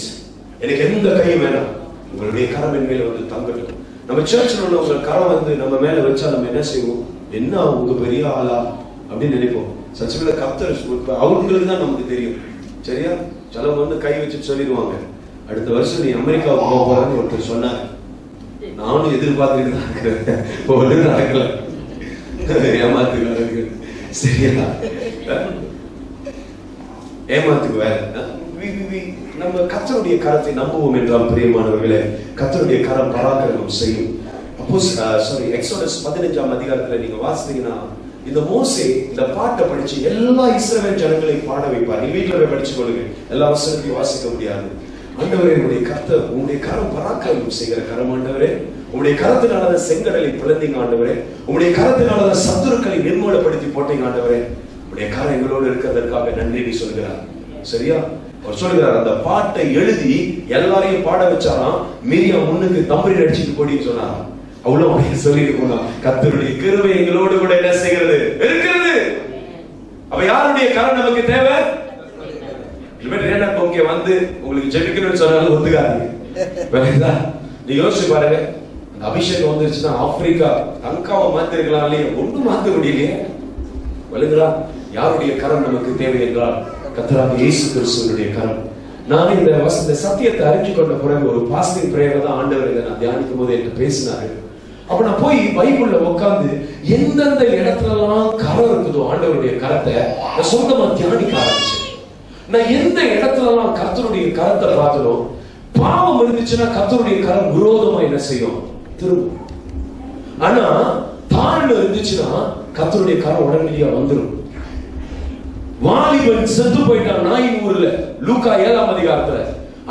எனக்கு எந்த கையும் வேணாம். உங்களுடைய கரம் என் மேல வந்து தங்கட்டும். நம்ம சர்ச்சில் உள்ள உங்க கரம் வந்து நம்ம மேல வச்சா நம்ம என்ன செய்வோம்? என்ன உங்க பெரிய ஆளா? அப்படின்னு நினைப்போம். சர்ச்சில் கத்தர் அவங்களுக்கு தான் நமக்கு தெரியும். சரியா? சிலவங்க வந்து கை வச்சு சொல்லிடுவாங்க. அடுத்த வருஷம் நீ அமெரிக்காவுக்கு போக போறேன்னு ஒருத்தர் சொன்னார். நானும் எதிர்பார்த்துட்டு தான் இருக்கிறேன். ஒன்றும் நடக்கல. ஏமாத்துக்கு சரியா? ஏமாத்துக்கு வேற வி- வி- வி- நம்ம கத்தருடைய கரத்தை நம்புவோம் என்றால் பிரியமானவர்களே கத்தருடைய கரம் பராக்கிரமம் செய்யும். சாரி எக்ஸோடஸ் பதினஞ்சாம் அதிகாரத்துல நீங்க வாசித்தீங்கன்னா இந்த மோசே இந்த பாட்டை படிச்சு எல்லா இஸ்ரவேல் ஜனங்களையும் பாட வைப்பார். நீ வீட்டுல போய் படிச்சு கொள்ளுங்க. எல்லா வசனத்தையும் வாசிக்க முடியாது. ஆண்டவரே உங்களுடைய கருத்தை உங்களுடைய கரம் பராக்கிரமம் செய்கிற கரம் ஆண்டவரே. உங்களுடைய கரத்தினால செங்கடலை பிளந்தீங்க ஆண்டவரே. உங்களுடைய கரத்தினால சத்துருக்களை நிர்மூலப்படுத்தி போட்டீங்க ஆண்டவரே. உங்களுடைய கரம் எங்களோடு இருக்கிறதற்காக நன்றி சொல்கிறார் சரியா? அவர் சொல்லுகிறார் அந்த பாட்டை எழுதி எல்லாரையும் பாட வச்சாராம் மீரியா முன்னுக்கு தம்பரி அடிச்சுட்டு போடின்னு சொன்னாராம். அவ்வளவு சொல்லிட்டு போனா கத்தருடைய கிருபை எங்களோடு கூட என்ன செய்கிறது? இருக்கிறது. அப்ப யாருடைய கரம் நமக்கு தேவை? இனிமேல் ஓகே இங்க வந்து உங்களுக்கு ஜெபிக்கணும்னு சொன்னாலும் ஒத்துக்காதீங்க. நீ யோசிச்சு பாருங்க. அந்த அபிஷேகம் வந்துருச்சுன்னா ஆப்பிரிக்கா தங்காவை மாத்திருக்கலாம் இல்லையா? ஒண்ணும் மாத்த முடியலையே. வலுங்களா யாருடைய கரம் நமக்கு தேவை என்றால் கத்தராக இயேசு கிறிஸ்துவனுடைய கரம். நான் இந்த வசந்த சத்தியத்தை அறிஞ்சு கொண்ட பிறகு ஒரு பாசிட்டிவ் பிரேயர் தான் ஆண்டவர் இதை நான் தியானிக்கும் போது என்கிட்ட பேசினாரு. அப்ப நான் போய் பைபிள்ல உட்கார்ந்து எந்தெந்த இடத்துல எல்லாம் கரம் இருக்குதோ ஆண்டவருடைய கரத்தை நான் சொந்தமா தியானிக்க ஆரம்பிச்சேன். நான் எந்த இடத்துல எல்லாம் கர்த்தருடைய கரத்தை பார்த்தனோ பாவம் இருந்துச்சுன்னா கர்த்தருடைய கரம் விரோதமா என்ன செய்யும்? திரும்பும். ஆனா தாழ்வு இருந்துச்சுன்னா கர்த்தருடைய கரம் உடனடியா வந்துடும் வாலிபன் செத்து போயிட்டான் நாய் ஊர்ல. லூக்கா ஏழாம் அதிகாரத்துல.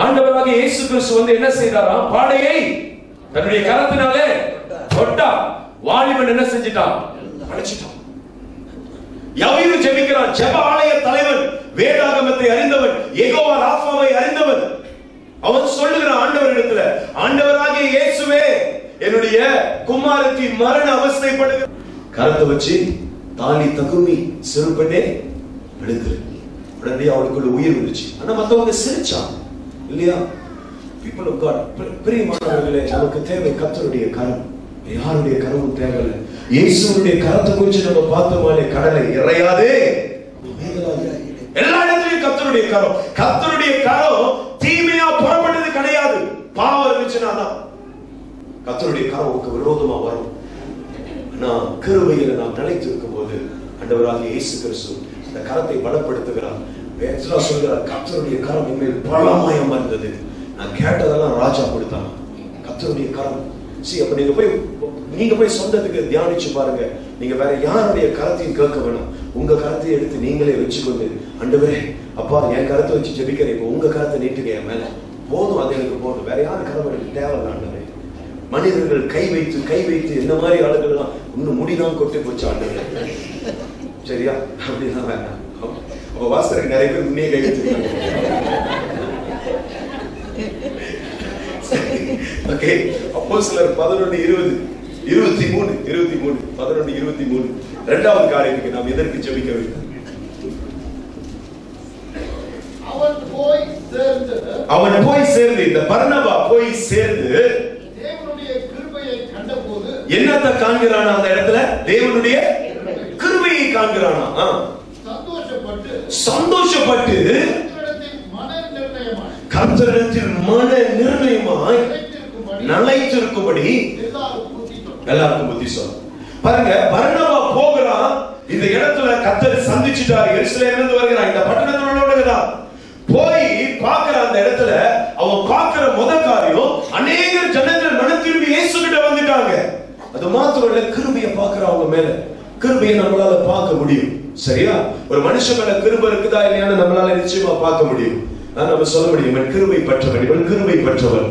ஆண்டவராக இயேசு கிறிஸ்து வந்து என்ன செய்தாராம்? பாடையை தன்னுடைய கரத்தினாலே சொட்டா வாலிபன் என்ன செஞ்சிட்டான்? அழைச்சிட்டான் யவீரு ஜெபிக்கிறான் ஜெப ஆலய தலைவன் வேதாகமத்தை அறிந்தவன் எகோவா ராஃபாவை அறிந்தவன். அவன் சொல்லுகிறான் ஆண்டவரிடத்துல ஆண்டவராகிய இயேசுவே என்னுடைய குமாரத்தி மரண அவஸ்தைப்படுகிற கரத்தை வச்சு தாலி தகுமி சிறுபெண்ணே விழுந்துரு உடனே அவளுக்குள்ள உயிர் வந்துச்சு ஆனா மத்தவங்க சிரிச்சான் இல்லையா? பீப்புள் ஆஃப் காட் பிரி- பிரியமானவர்களே நமக்கு தேவை கத்தருடைய கரம். யாருடைய கரமும் தேவையில்லை இயேசுடைய கரத்தை குறிச்சு நம்ம பார்த்தோமாலே கடலை இறையாதே. எல்லா இடத்துலயும் கத்தருடைய கரம். கத்தருடைய கரம் தீமையா புறப்பட்டது கிடையாது. பாவம் இருந்துச்சுன்னா தான் கரம் உங்களுக்கு விரோதமா வரும். நான் கிருபையில நாம் நிலைத்து இருக்கும் போது ஆண்டவராகிய இயேசு கிறிஸ்து அந்த கரத்தை பலப்படுத்துகிறார். வேற்றா சொல்கிறார் கத்தருடைய கரம் இனிமேல் பலமயமா இருந்தது நான் கேட்டதெல்லாம் ராஜா கொடுத்தான். கத்தருடைய கரம் சி அப்ப நீங்க போய் நீங்க போய் சொந்தத்துக்கு தியானிச்சு பாருங்க. நீங்க வேற யாருடைய கரத்தையும் கேட்க வேணும். உங்க கரத்தை எடுத்து நீங்களே வச்சுக்கொண்டு ஆண்டவரே அப்பா என் கரத்தை வச்சு ஜெபிக்கிறேன். இப்போ உங்க கரத்தை நீட்டுங்க என் மேல. போதும் அது எனக்கு போதும். வேற யாரும் கரம் எனக்கு தேவையில்ல ஆண்டவரே மனிதர்கள் கை வைத்து கை வைத்து இந்த மாதிரி ஆளுகள்லாம் இன்னும் முடிதான் கொட்டி போச்சு ஆண்டவரே சரியா? அப்படிதான் வேண்டாம். அப்ப வாசருக்கு நிறைய பேர் முன்னே கை வச்சிருக்காங்க. ஓகே அப்போ சிலர் பதினொன்று இருபது இருபத்தி மூணு இருபத்தி மூணு பதினொன்று இருபத்தி மூணு. இரண்டாவது காரியத்துக்கு நாம் எதற்கு ஜெபிக்க வேண்டும்? அவன் போய் சேர்ந்து இந்த பர்ணபா போய் சேர்ந்து என்னத்தை காண்கிறானா அந்த இடத்துல? தேவனுடைய கிருபையை காண்கிறானா. சந்தோஷப்பட்டு கர்த்தரிடத்தில் மன நிர்ணயமாய் நிலைத்திருக்கும்படி எல்லாருக்கும் புத்தி சொல்லும் பாருங்க பர்ணபா போகிறான் இந்த இடத்துல கத்தர் சந்திச்சுட்டார். எருசலேம்ல இருந்து வருகிறான். இந்த பட்டணத்துல உள்ளவங்கதான் போய் பார்க்கிற அந்த இடத்துல அவன் பார்க்கிற முத காரியம் அநேகர் ஜனங்கள் மன திரும்பி இயேசு கிட்ட வந்துட்டாங்க. அது மாத்திரம் இல்ல கிருபிய பாக்குற அவங்க மேல. கிருபையை நம்மளால பார்க்க முடியும். சரியா? ஒரு மனுஷன் மேல கிருப இருக்குதா இல்லையான்னு நம்மளால நிச்சயமா பார்க்க முடியும். நம்ம சொல்ல முடியும் இவன் கிருபை பெற்றவன் இவன் கிருபை பெற்றவன்.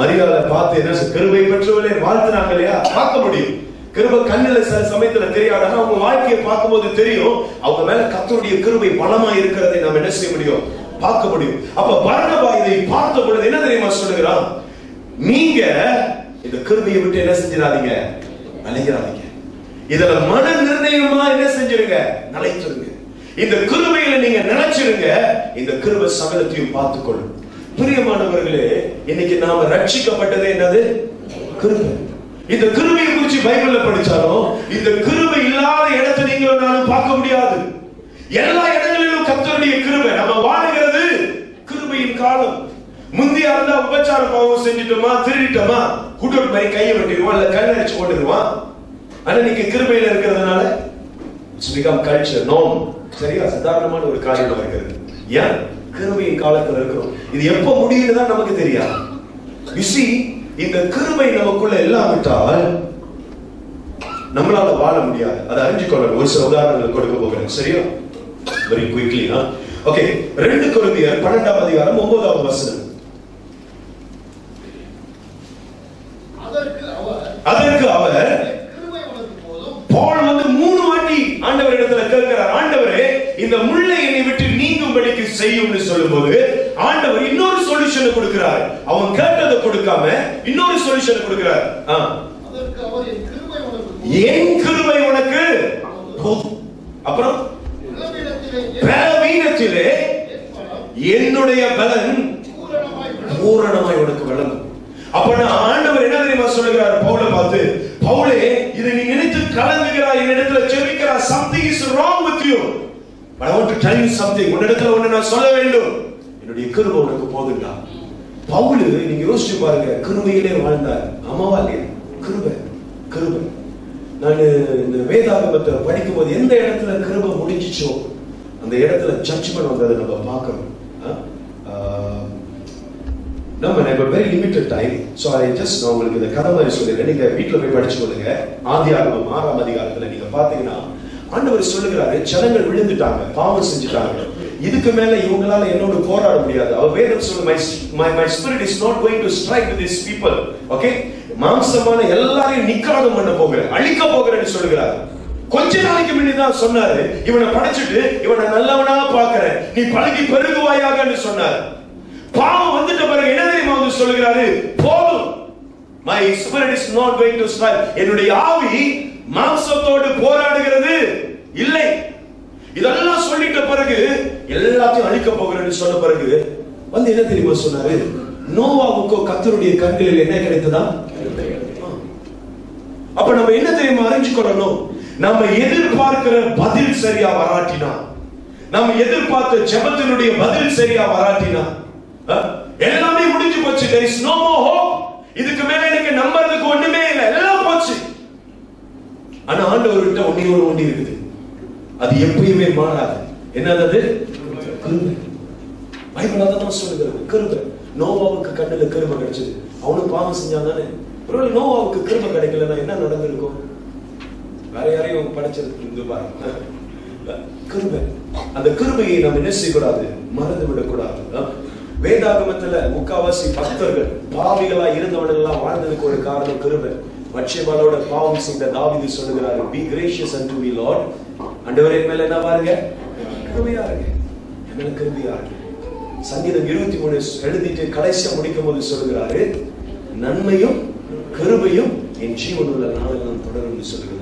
மரியாதை பார்த்து என்ன கிருபை பெற்றவனே வாழ்த்துனாங்க இல்லையா? பார்க்க முடியும். கிருப கண்ணுல சில சமயத்துல தெரியாது ஆனா அவங்க வாழ்க்கையை பார்க்கும்போது தெரியும். அவங்க மேல கத்தருடைய கிருபை பலமா இருக்கிறதை நாம என்ன செய்ய முடியும்? பார்க்க முடியும். அப்ப பரணபா இதை பார்த்த பொழுது என்ன தெரியுமா சொல்லுகிறான்? நீங்க இந்த கிருபையை விட்டு என்ன செஞ்சிடாதீங்க? நிலைக்கிறாதீங்க இதுல மன நிர்ணயமா என்ன செஞ்சிருங்க? நிலைச்சிருங்க இந்த கிருபையில நீங்க நினைச்சிருங்க. இந்த கிருபை சகலத்தையும் பார்த்துக்கொள்ளும். பிரியமானவர்களே இன்னைக்கு நாம ரட்சிக்கப்பட்டது என்னது? கிருபை. இந்த கிருபையை குறிச்சு பைபிள்ல படிச்சாலும் இந்த கிருபை இல்லாத இடத்தை நீங்களும் நானும் பார்க்க முடியாது. எல்லா இடங்களிலும் கத்தருடைய கிருபை. நம்ம வாழுகிறது கிருபையின் காலம். முந்தைய அந்த உபச்சார பாவம் செஞ்சுட்டோமா திருடிட்டோமா? குட்டோட் மாதிரி கையை வெட்டிடுவான் இல்ல கண்ணடிச்சு போட்டுருவான் ஆனா நீங்க கிருபையில இருக்கிறதுனால இட்ஸ் பிகம் கல்ச்சர் நோம் சரியா? சாதாரணமான ஒரு காரியமா இருக்கிறது ஏன்? கிருபையின் காலத்துல இருக்கிறோம். இது எப்ப முடியும்னு தான் நமக்கு தெரியாது. See, இந்த கிருபை நமக்குள்ள இல்லாவிட்டால் நம்மளால வாழ முடியாது. அதை அறிஞ்சு கொள்ளணும். ஒரு சில உதாரணங்கள் கொடுக்க போகிறேன். சரியா? வெரி குயிக்லி ஓகே ரெண்டு கொரிந்தியர் பன்னெண்டாம் அதிகாரம் ஒன்பதாவது வசனம். அதற்கு அவர் பால் ஆண்டவர் இடத்துல கேட்கிறார் ஆண்டவரே இந்த முள்ளை என்னை விட்டு நீங்கும்படிக்கு செய்யும்னு சொல்லும்போது ஆண்டவர் இன்னொரு சொல்யூஷன் கொடுக்கிறார். அவன் கேட்டதை கொடுக்காம இன்னொரு சொல்யூஷன் கொடுக்கிறார். என் கிருபை உனக்கு அப்புறம்? பலவீனத்திலே என்னுடைய பலன் பூரணமாய் உனக்கு விளங்கும். அப்ப நான் ஆண்டவர் என்ன தெரியுமா சொல்லுகிறார்? பவுல பார்த்து பவுலே இதை நீ நினைத்து கலங்குகிறாய் என்னிடத்துல ஜெபிக்கிறாய் something is wrong with you. But i want to tell you something. உன்னிடத்துல ஒண்ணு நான் சொல்ல வேண்டும். என்னுடைய கிருபை உனக்கு போதுண்டா. பவுலு நீங்க யோசிச்சு பாருங்க கிருபையிலே வாழ்ந்தார். ஆமாவா இல்லையா? கிருபை கிருபை. நான் இந்த வேதாகமத்தை படிக்கும் போது எந்த இடத்துல கிருபை முடிஞ்சிச்சோ அந்த இடத்துல ஜட்ஜ்மெண்ட் வந்ததை நம்ம பார்க்கணும். நம்ம இப்போ very limited time so I just நான் உங்களுக்கு இந்த கதை மாதிரி சொல்லுங்க நீங்க வீட்டில் போய் படிச்சு கொள்ளுங்க. ஆதி ஆகமம் ஆறாம் அதிகாரத்துல நீங்க பாத்தீங்கன்னா ஆண்டவர் சொல்லுகிறாரு ஜனங்கள் விழுந்துட்டாங்க பாவம் செஞ்சுட்டாங்க. இதுக்கு மேல இவங்களால என்னோட போராட முடியாது. அவர் வேதம் சொல்லு my my my spirit is not going to strike with this people okay மாம்சமான எல்லாரையும் நிக்காதம் பண்ண போகிறேன் அழிக்க போகிறேன்னு சொல்லுகிறார். கொஞ்ச நாளைக்கு முன்னாடி தான் சொன்னாரு இவனை படைச்சிட்டு இவனை நல்லவனா பாக்குறேன் நீ பழகி பெருகுவாயாக சொன்னார். பாவம் வந்துட்ட பிறகு என்ன தெரியுமா வந்து சொல்லுகிறாரு? போதும். My spirit is not going to star என்னுடைய ஆவி மாம்சத்தோடு போராடுகிறது. இல்லை. இதெல்லாம் சொல்லிட்ட பிறகு எல்லாத்தையும் அழிக்க போகிறேன்னு சொன்ன பிறகு வந்து என்ன தெரியுமா சொன்னாரு? நோவாவுக்கோ கத்தருடைய கண்களில் என்ன கிடைத்ததா? அப்ப நம்ம என்ன தெரியுமா அறிஞ்சு கொள்ளணும்? நம்ம எதிர்பார்க்கிற பதில் சரியா வராட்டினா? நம்ம எதிர்பார்த்த ஜெபத்தினுடைய பதில் சரியா வராட்டினா? எல்லாமே முடிஞ்சு போச்சு. There is no more hope. இதுக்கு மேல எனக்கு நம்பறதுக்கு ஒண்ணுமே இல்லை. எல்லாம் போச்சு. ஆனா ஆண்டவர்கிட்ட ஒண்ணே ஒரு ஒண்ணு இருக்குது. அது எப்பயுமே மாறாது. என்னது அது? கிருபை பைபிள் அதை தான் சொல்லுகிறது. கிருபை நோவாவுக்கு கண்ணுல கிருபை கிடைச்சது. அவனும் பாவம் செஞ்சான் தானே ஒருவேளை நோவாவுக்கு கிருபை கிடைக்கலன்னா என்ன நடந்திருக்கும்? வேற யாரையும் படைச்சதுக்கு இருந்து பாருங்க. கிருபை அந்த கிருபையை நாம் என்ன செய்யக்கூடாது? மறந்து விடக்கூடாது வேதாகமத்துல முக்காவாசி பக்தர்கள் பாவிகளா இருந்தவர்கள் எல்லாம் வாழ்ந்ததுக்கு ஒரு காரணம் கிருபை. மட்சியபாலோட பாவம் செய்த தாவிதி சொல்லுகிறாரு be gracious and to be Lord அண்டவரே மேல என்ன பாருங்க? கிருபையா இருங்க மேல கிருபையா இருங்க சங்கீதம் இருபத்தி மூணு எழுதிட்டு கடைசியா முடிக்கும் போது சொல்லுகிறாரு நன்மையும் கிருபையும் என் ஜீவனுள்ள நாளெல்லாம் தொடரும் சொல்லுகிறார்.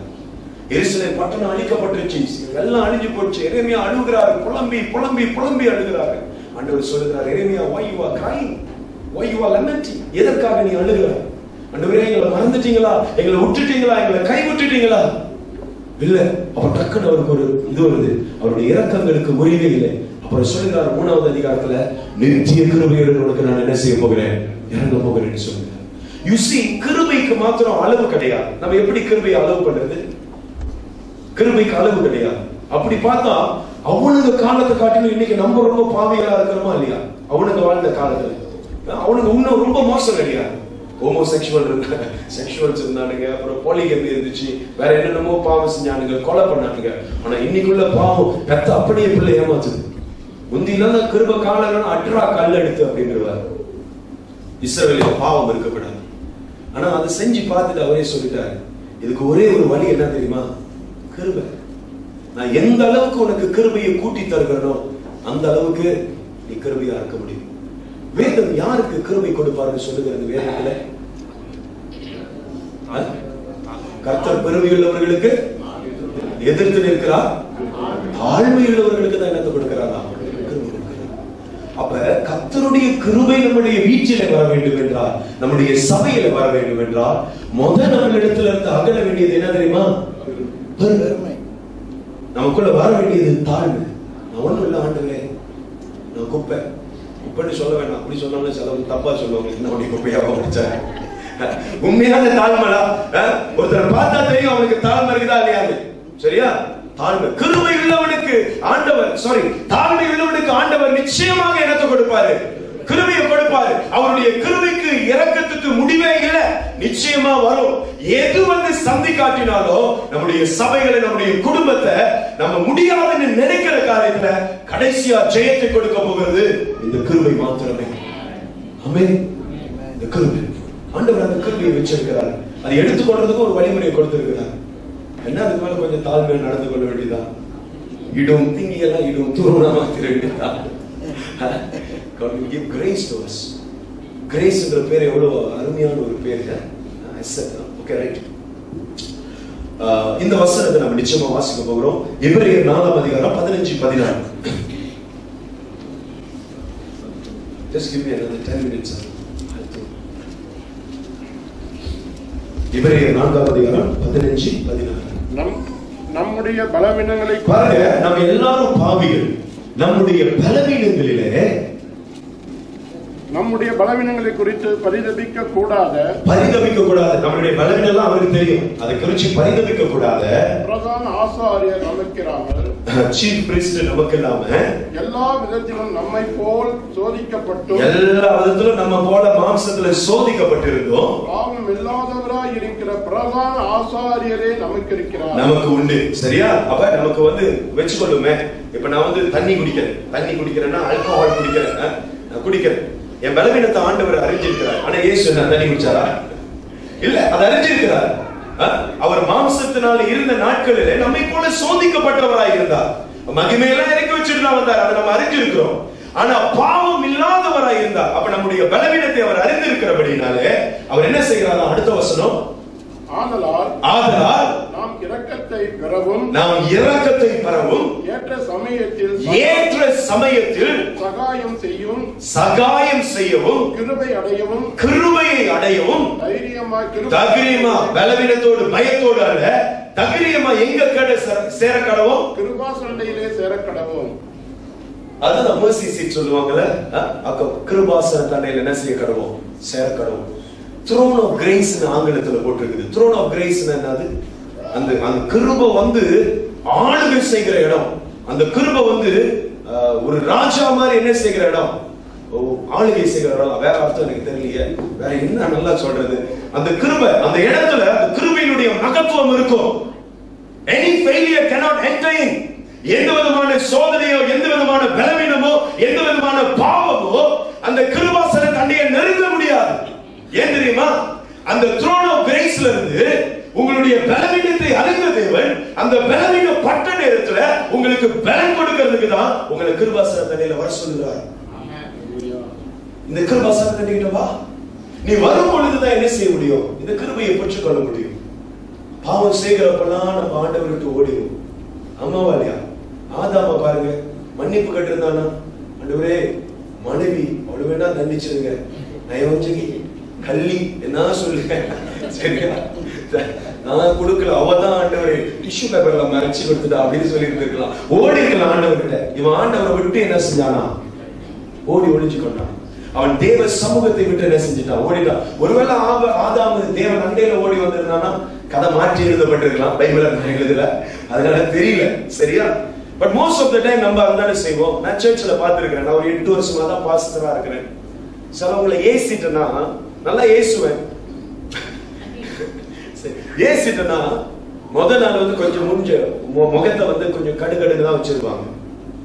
எரிசலை பட்டணம் அழிக்கப்பட்டுருச்சு. எல்லாம் அழிஞ்சு போச்சு. எதுவுமே அழுகிறாரு புலம்பி புலம்பி புலம்பி அழுகிறாரு. ஆண்டவர் சொல்லுகிறார் எரேமியா why you are crying? Why you are lamenting? எதற்காக நீ அழுகிறாய்? ஆண்டவரே எங்களை மறந்துட்டீங்களா? எங்களை விட்டுட்டீங்களா? எங்களை கை விட்டுட்டீங்களா இல்ல அப்ப டக்குன்னு அவருக்கு ஒரு இது வருது. அவருடைய இறக்கங்களுக்கு முடிவே இல்லை. அப்புறம் சொல்லுகிறார் மூணாவது அதிகாரத்துல நித்திய கிருபையுடன் உனக்கு நான் என்ன செய்ய போகிறேன்? இறங்க போகிறேன்னு சொல்லுங்க யூ சி கிருபைக்கு மாத்திரம் அளவு கிடையாது. நம்ம எப்படி கிருபையை அளவு பண்றது? கிருபைக்கு அளவு கிடையாது. அப்படி பார்த்தா அவனுங்க காலத்தை காட்டிலும் இன்னைக்கு நம்ம ரொம்ப பாவிகளா இருக்கிறோமா இல்லையா? அவனுங்க வாழ்ந்த காலத்துல. அவனுங்க இன்னும் ரொம்ப மோசம் கிடையாது ஹோமோ செக்ஷுவல் இருக்க செக்ஷுவல்ஸ் இருந்தானுங்க அப்புறம் பாலிகமி இருந்துச்சு வேற என்னென்னமோ பாவம் செஞ்சானுங்க கொலை பண்ணானுங்க. ஆனா இன்னைக்குள்ள பாவம் பெத்த அப்படியே பிள்ளை ஏமாத்துது. முந்திலாம் தான் கிருப காலம் அட்ரா கல் எடுத்து அப்படின்றவார் இஸ்ரவேலில் பாவம் இருக்கக்கூடாது ஆனா அதை செஞ்சு பார்த்துட்டு அவரே சொல்லிட்டாரு இதுக்கு ஒரே ஒரு வழி என்ன தெரியுமா? கிருபை. நான் எந்த அளவுக்கு உனக்கு கிருபையை கூட்டி தருகிறனோ அந்த அளவுக்கு நீ கிருபையா இருக்க முடியும். வேதம் யாருக்கு கிருபை கொடுப்பாருன்னு சொல்லுகிறது வேதத்துல? கர்த்தர் பெருமையுள்ளவர்களுக்கு எதிர்த்து நிற்கிறார். தாழ்மையுள்ளவர்களுக்கு தான் என்னத்தை கொடுக்கிறாரா? அப்ப கர்த்தருடைய கிருபை நம்முடைய வீச்சில வர வேண்டும் என்றால் நம்முடைய சபையில வர வேண்டும் என்றால் முதல் நம்மளிடத்துல இருந்து அகல வேண்டியது என்ன தெரியுமா? பெருமை. நமக்குள்ள வர வேண்டியது தாழ்மை நான் ஒண்ணும் இல்லை ஆண்டவரே நான் குப்பை. குப்பைன்னு சொல்ல வேண்டாம். அப்படி சொன்னாலும் சிலவங்க தப்பா சொல்லுவாங்க. என்ன உடைய குப்பையாவா படிச்சேன் உண்மையான தாழ்மைடா. அஹ், ஒருத்தரை பார்த்தா தெரியும் அவனுக்கு தாழ்மை இருக்குதா இல்லையாது சரியா? தாழ்மை. கிருமை உள்ளவனுக்கு ஆண்டவர் சாரி தாழ்மை உள்ளவனுக்கு ஆண்டவர் நிச்சயமாக என்னத்தை கொடுப்பாரு. கிருபையை கொடுப்பாரு. அவருடைய கிருபைக்கு இறக்கத்துக்கு முடிவே இல்லை. நிச்சயமா வரும். எது வந்து சந்தி காட்டினாலும் நம்முடைய சபைகளை நம்முடைய குடும்பத்தை நம்ம முடியாதுன்னு நினைக்கிற காரியத்துல கடைசியா ஜெயத்தை கொடுக்க போகிறது இந்த கிருபை மாத்திரமே. அமே இந்த கிருபை. ஆண்டவர் அந்த கிருபையை வச்சிருக்கிறார். அதை எடுத்துக்கொள்றதுக்கு ஒரு வழிமுறையை கொடுத்திருக்கிறார். என்ன அதுக்கு மேல கொஞ்சம் தாழ்மையில நடந்து கொள்ள வேண்டியதா? இடும் திங்கியெல்லாம் இடும். தூரமா மாத்திர வேண்டியதா? God will give grace to us. Grace என்ற பேர் எவ்வளவு அருமையான ஒரு பேர் ஓகே ரைட் இந்த வசனத்தை நம்ம நிச்சயமா வாசிக்க போகிறோம். எபிரேயர் நாலாம் அதிகாரம் பதினஞ்சு பதினாறு. Just give me another 10 minutes. I'll do. எபிரேயர் நான்காம் அதிகாரம் பதினஞ்சு பதினாறு. நம் நம்முடைய பலவீனங்களை பாருங்க நம்ம எல்லாரும் பாவிகள். நம்முடைய பலவீனங்களிலே நம்முடைய பலவீனங்களை குறித்து பரிதபிக்க கூடாத பரிதபிக்க கூடாது நம்மளுடைய பலவீனம் அவருக்கு தெரியும். அதை குறிச்சு பரிதபிக்க கூடாத பிரதான ஆசாரியர் நமக்கிறாமல் சீஃப் பிரிஸ்ட் நமக்கு இல்லாம எல்லா விதத்திலும் நம்மை போல் சோதிக்கப்பட்டும் எல்லா விதத்திலும் நம்ம போல மாம்சத்துல சோதிக்கப்பட்டிருந்தோம். பாவம் இல்லாதவராய் இருக்கிற பிரதான ஆசாரியரே நமக்கு இருக்கிறார். நமக்கு உண்டு. சரியா? அப்ப நமக்கு வந்து வச்சுக்கொள்ளுமே. இப்ப நான் வந்து தண்ணி குடிக்கிறேன். தண்ணி குடிக்கிறேன்னா ஆல்கஹால் குடிக்கிறேன் குடிக்கிறேன். என் பலவீனத்தை ஆண்டவர் அறிஞ்சிருக்கிறார். ஆனா இயேசு என்ன தண்ணி குடிச்சாரா? இல்ல அது அறிஞ்சிருக்கிறார். அவர் மாம்சத்தினால இருந்த நாட்களிலே நம்மை போல சோதிக்கப்பட்டவராய் இருந்தார். மகிமையெல்லாம் இறக்கி வச்சிருந்தா வந்தார். அதை நம்ம அறிஞ்சிருக்கிறோம். ஆனா பாவம் இல்லாதவராய் இருந்தார். அப்ப நம்முடைய பலவீனத்தை அவர் அறிந்திருக்கிறபடினாலே அவர் என்ன செய்கிறாரா? அடுத்த வசனம். ஆதலால் ஆதலால் நாம் இரக்கத்தை பெறவும் நாம் இரக்கத்தை பெறவும் ஏற்ற சமயத்தில் ஏற்ற சமயத்தில் சகாயம் செய்யும் சகாயம் செய்யவும் கிருபை அடையவும் கிருபையை அடையவும் தைரியமாய் கிருபை தகிரியமா பலவீனத்தோடு பயத்தோடு அல்ல தகிரியமா எங்க கட சேர கடவும் கிருபா சண்டையிலே சேரக்கடவும் அதுதான் mercy seat சொல்லுவாங்கல்ல அப்ப கிருபாசன தண்டையில என்ன செய்ய கடவும் சேர கடவும் த்ரோன் ஆஃப் கிரேஸ் ஆங்கிலத்துல போட்டிருக்குது. த்ரோன் ஆஃப் கிரேஸ் என்னது? அந்த அந்த கிருப வந்து ஆளுகள் செய்கிற இடம். அந்த கிருப வந்து அஹ், ஒரு ராஜா மாதிரி என்ன செய்கிற இடம்? ஆளுகை செய்கிற இடம். வேற அர்த்தம் எனக்கு தெரியலையே. வேற என்ன நல்லா சொல்றது? அந்த கிருப அந்த இடத்துல அந்த கிருபையினுடைய மகத்துவம் இருக்கும். Any failure cannot enter in எந்த விதமான சோதனையோ எந்த விதமான பலவீனமோ எந்த விதமான பாவமோ அந்த கிருபாசன தண்டையை நெருங்க ஏன் தெரியுமா? அந்த த்ரோன் ஆஃப் கிரேஸ்ல இருந்து உங்களுடைய பலவீனத்தை அறிந்த தேவன் அந்த பலவீன பட்ட நேரத்துல உங்களுக்கு பலன் கொடுக்கிறதுக்கு தான் உங்களை கிருபாசன தண்ணியில வர சொல்லுகிறார். இந்த கிருபாசன தண்டையில வா. நீ வரும் பொழுதுதான் என்ன செய்ய முடியும்? இந்த கிருபையை பெற்றுக்கொள்ள முடியும். பாவம் செய்கிறப்பெல்லாம் நம்ம ஆண்டவர் விட்டு ஓடிடும் அம்மாவா ஆதாம பாருங்க. மன்னிப்பு கட்டிருந்தானா? ஆண்டவரே மனைவி அவ்வளவு வேணா தண்டிச்சிருங்க. நயவஞ்சகி கள்ளி என்ன சொல்லுங்க சரியா? நான் கொடுக்கல. அவ தான் டிஷ்யூ பேப்பர்ல மறைச்சு கொடுத்துட்டா அப்படின்னு சொல்லி இருந்திருக்கலாம் ஓடி இருக்கலாம் ஆண்டவர்கிட்ட. இவன் ஆண்டவரை விட்டு என்ன செஞ்சானா? ஓடி ஒழிஞ்சு கொண்டான். அவன் தேவ சமூகத்தை விட்டு என்ன செஞ்சுட்டான்? ஓடிட்டான். ஒருவேளை ஆப ஆதாம தேவ நண்டையில ஓடி வந்திருந்தானா? கதை மாற்றி எழுதப்பட்டிருக்கலாம் பைபிள் எழுதல. அதனால தெரியல. சரியா? But most of the time நம்ம அதுதானே செய்வோம். நான் சர்ச்சில் பார்த்துருக்கிறேன். நான் ஒரு எட்டு வருஷமா தான் பாஸ்டரா இருக்கிறேன். சிலவங்களை ஏசிட்டேன்னா நல்லா ஏசுவேன். சரி, ஏசிட்டேன்னா முத நாள் வந்து கொஞ்சம் முடிஞ்ச மு- முகத்தை வந்து கொஞ்சம் கடுகடுன்னு தான் வச்சிருவாங்க.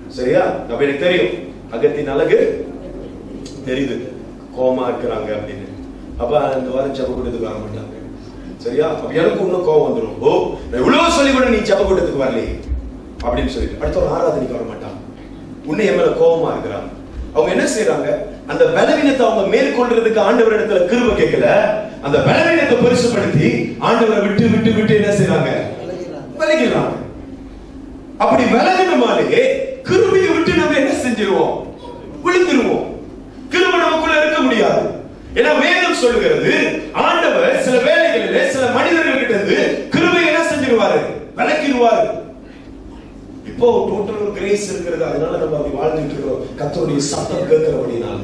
சரியா? அப்ப எனக்கு தெரியும். அகத்தின் அழகு தெரியுது. கோமா இருக்கிறாங்க அப்படின்னு. அப்ப அந்த வாரம் ஜப கூட்டத்துக்கு வர மாட்டாங்க. சரியா? அப்ப எனக்கு இன்னும் கோவம் வந்துடும் ஓ நான் இவ்வளவு சொல்லி கூட நீ ஜப கூட்டத்துக்கு வரலையே. அப்படின்னு சொல்லிட்டு. அடுத்த ஒரு ஆராதனைக்கு வர மாட்டாங்க உன்னை என் மேல கோபமா இருக்கிறாங்க அவங்க என்ன செய்யறாங்க அந்த பலவீனத்தை அவங்க மேற்கொள்றதுக்கு ஆண்டவர் இடத்துல கிருப கேட்கல. அந்த பலவீனத்தை பெருசுப்படுத்தி ஆண்டவரை விட்டு விட்டு விட்டு என்ன செய்யறாங்க விலகிறாங்க. அப்படி விலகினமாலே கிருபியை விட்டு நம்ம என்ன செஞ்சிருவோம்? விழுந்துருவோம். கிருப நமக்குள்ள இருக்க முடியாது. ஏன்னா வேதம் சொல்லுகிறது ஆண்டவர் சில வேலைகளிலே சில மனிதர்கள் கிட்ட இருந்து கிருபை என்ன செஞ்சிருவாரு? விலக்கிடுவாரு. இப்போ டோட்டல் கிரேஸ் இருக்கிறது அதனால நம்ம அப்படி வாழ்ந்துட்டு இருக்கிறோம். கத்தோடைய சத்தம் கேட்கிறபடினால்.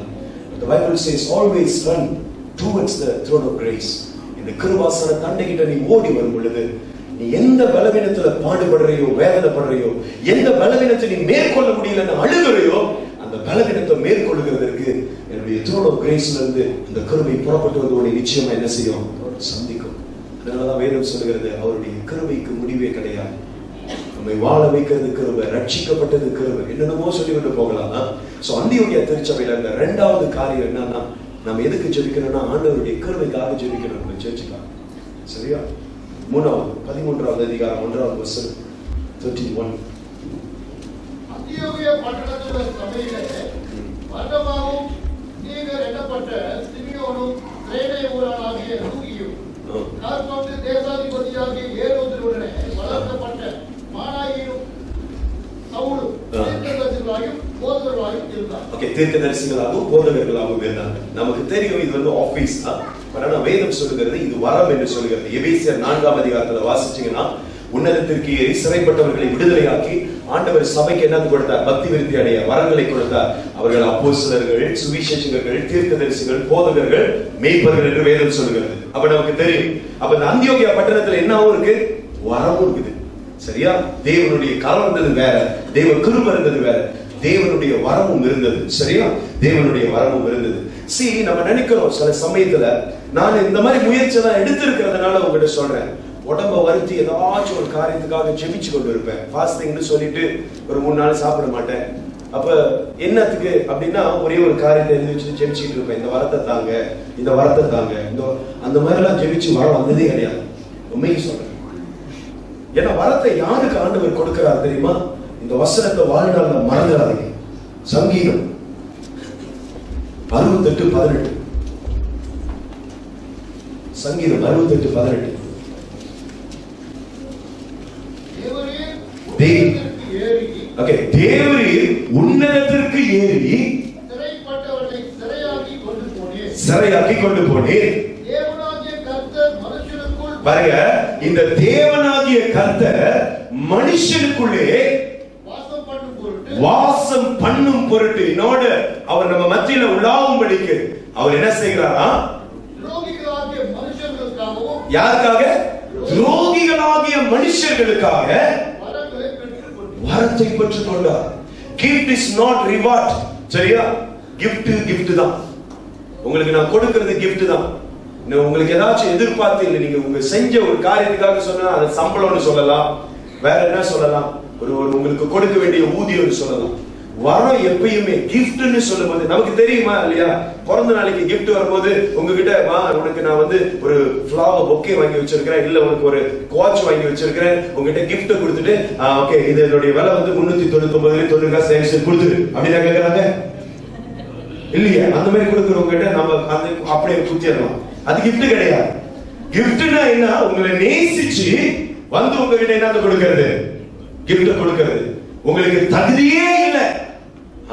The bible says always run towards the throne of grace. இந்த கிருபாசன தண்டை கிட்ட நீ ஓடி வரும் பொழுது நீ எந்த பலவீனத்துல பாடுபடுறையோ வேதனைப்படுறையோ எந்த பலவீனத்தை நீ மேற்கொள்ள முடியலன்னு அழுகுறையோ அந்த பலவீனத்தை மேற்கொள்கிறதற்கு என்னுடைய த்ரோன் ஆஃப் கிரேஸ்ல இருந்து அந்த கிருபை புறப்பட்டு வந்து நிச்சயமா என்ன செய்யும்? சந்திக்கும். அதனாலதான் வேதம் சொல்லுகிறது அவருடைய கருமைக்கு முடிவே கிடையாது. நம்மை வாழ வைக்கிறது கிருபை ரட்சிக்கப்பட்டது கிருபை. என்னென்னமோ சொல்லி கொண்டு போகலாம் சோ அந்தியோடைய திருச்சபையில இந்த ரெண்டாவது காரியம் என்னன்னா நம்ம எதுக்கு ஜெபிக்கணும்னா ஆண்டவருடைய கிருபைக்காக ஜெபிக்கணும் நம்ம ஜெபிச்சுக்கலாம் சரியா? மூணாவது பதிமூன்றாவது அதிகாரம் ஒன்றாவது வசனம் தேர்ட்டி ஒன் அந்தியோகிய பட்டணத்துல சபையிலே வர்ணமாவும் நீகர் எண்ணப்பட்ட சிமியோனும் திரேனை ஊரானாகிய லூகியும் கார்பந்து தேசாதிபதியாகிய ஏரோதினுடனே வளர்க்கப்பட்ட மானாயிரும் சவுலும். தீர்க்கதரிசிகளாயும் போதகர்களாயும் இருந்தார் ஓகே தீர்க்கதரிசிகளாகவும் போதகர்களாகவும் இருந்தாங்க. நமக்கு தெரியும் இது வந்து ஆபீஸ் தான். ஆனா வேதம் சொல்லுகிறது இது வரம் என்று சொல்லுகிறது. எபேசியர் நான்காம் அதிகாரத்துல வாசிச்சீங்கன்னா உன்னதத்திற்கு ஏறி சிறைப்பட்டவர்களை விடுதலையாக்கி ஆண்டவர் சபைக்கு என்னது கொடுத்தார்? பக்தி விருத்தி அடைய வரங்களை கொடுத்தார். அவர்கள் அப்போஸ்தலர்கள் சுவிசேஷகர்கள் தீர்க்கதரிசிகள் போதகர்கள் மேய்ப்பர்கள் என்று வேதம் சொல்லுகிறது. அப்ப நமக்கு தெரியும். அப்ப இந்த அந்தியோகியா பட்டணத்துல என்னவும் இருக்கு வரமும் இருக்குது. சரியா? தேவனுடைய கரம் இருந்தது வேற தேவ கிருப இருந்தது வேற தேவனுடைய வரமும் இருந்தது. சரியா? தேவனுடைய வரமும் இருந்தது. சி நம்ம நினைக்கிறோம் சில சமயத்துல நான் இந்த மாதிரி முயற்சி எல்லாம் எடுத்திருக்கிறதுனால உங்ககிட்ட சொல்றேன். உடம்ப வருத்தி ஏதாச்சும் ஒரு காரியத்துக்காக ஜெபிச்சு கொண்டு இருப்பேன். ஃபாஸ்டிங்னு சொல்லிட்டு ஒரு மூணு நாள் சாப்பிட மாட்டேன். அப்ப என்னத்துக்கு அப்படின்னா ஒரே ஒரு காரியத்தை எழுதி வச்சுட்டு ஜெபிச்சுட்டு இருப்பேன். இந்த வரத்தை தாங்க இந்த வரத்தை தாங்க. இந்த அந்த மாதிரிலாம் ஜெபிச்சு வரம் வந்ததே கிடையாது. உண்மையை சொல்றேன். ஏன்னா வரத்தை யாருக்கு ஆண்டவர் கொடுக்கிறார் தெரியுமா? இந்த வசனத்தை வாழ்நாள்ல மறந்துடாதீங்க சங்கீதம் அறுபத்தெட்டு பதினெட்டு. சங்கீதம் அறுபத்தெட்டு பதினெட்டு. ஓகே தேவரீர் உன்னதத்திற்கு ஏறி சிறையாக்கி கொண்டு போனேன். பாருங்க இந்த தேவனாகிய கர்த்தர் மனுஷனுக்குள்ளே வாசம் பண்ணும் பொருட்டு என்னோட அவர் நம்ம மத்தியில உலாவும்படிக்கு அவர் என்ன செய்கிறாரா? யாருக்காக? துரோகிகளாகிய மனுஷர்களுக்காக வரத்தை பெற்றுக் கொண்டார் கிஃப்ட் இஸ் நாட் ரிவார்ட் சரியா? கிஃப்ட் கிஃப்ட் தான். உங்களுக்கு நான் கொடுக்கிறது கிஃப்ட் தான். உங்களுக்கு ஏதாச்சும் எதிர்பார்த்து இல்லை. நீங்க உங்க செஞ்ச ஒரு காரியத்துக்காக சொன்னா அது சம்பளம்னு சொல்லலாம். வேற என்ன சொல்லலாம்? ஒரு ஒரு உங்களுக்கு கொடுக்க வேண்டிய ஊதியம்னு சொல்லலாம். வரம் எப்பயுமே கிஃப்ட்னு சொல்லும்போது நமக்கு தெரியுமா இல்லையா? பிறந்த நாளைக்கு கிஃப்ட் வரும்போது உங்ககிட்ட வா உனக்கு நான் வந்து ஒரு ஃப்ளவர் பொக்கே வாங்கி வச்சிருக்கிறேன். இல்ல உனக்கு ஒரு வாட்ச் வாங்கி வச்சிருக்கிறேன். உங்ககிட்ட கிஃப்ட் கொடுத்துட்டு ஓகே இது என்னுடைய விலை வந்து முன்னூத்தி தொண்ணூத்தி ஒன்பது தொண்ணூறு காசு சேமிச்சு கொடுத்துரு. அப்படிதான் கேட்கறாங்க இல்லையா? அந்த மாதிரி கொடுக்குறவங்க கிட்ட நம்ம அந்த அப்படியே குத்திடலாம். அது கிஃப்ட் கிடையாது. கிஃப்ட்னா என்ன? உங்களை நேசிச்சு வந்து உங்ககிட்ட என்னது கொடுக்கிறது? Gift கொடுக்கிறது. உங்களுக்கு தகுதியே இல்லை.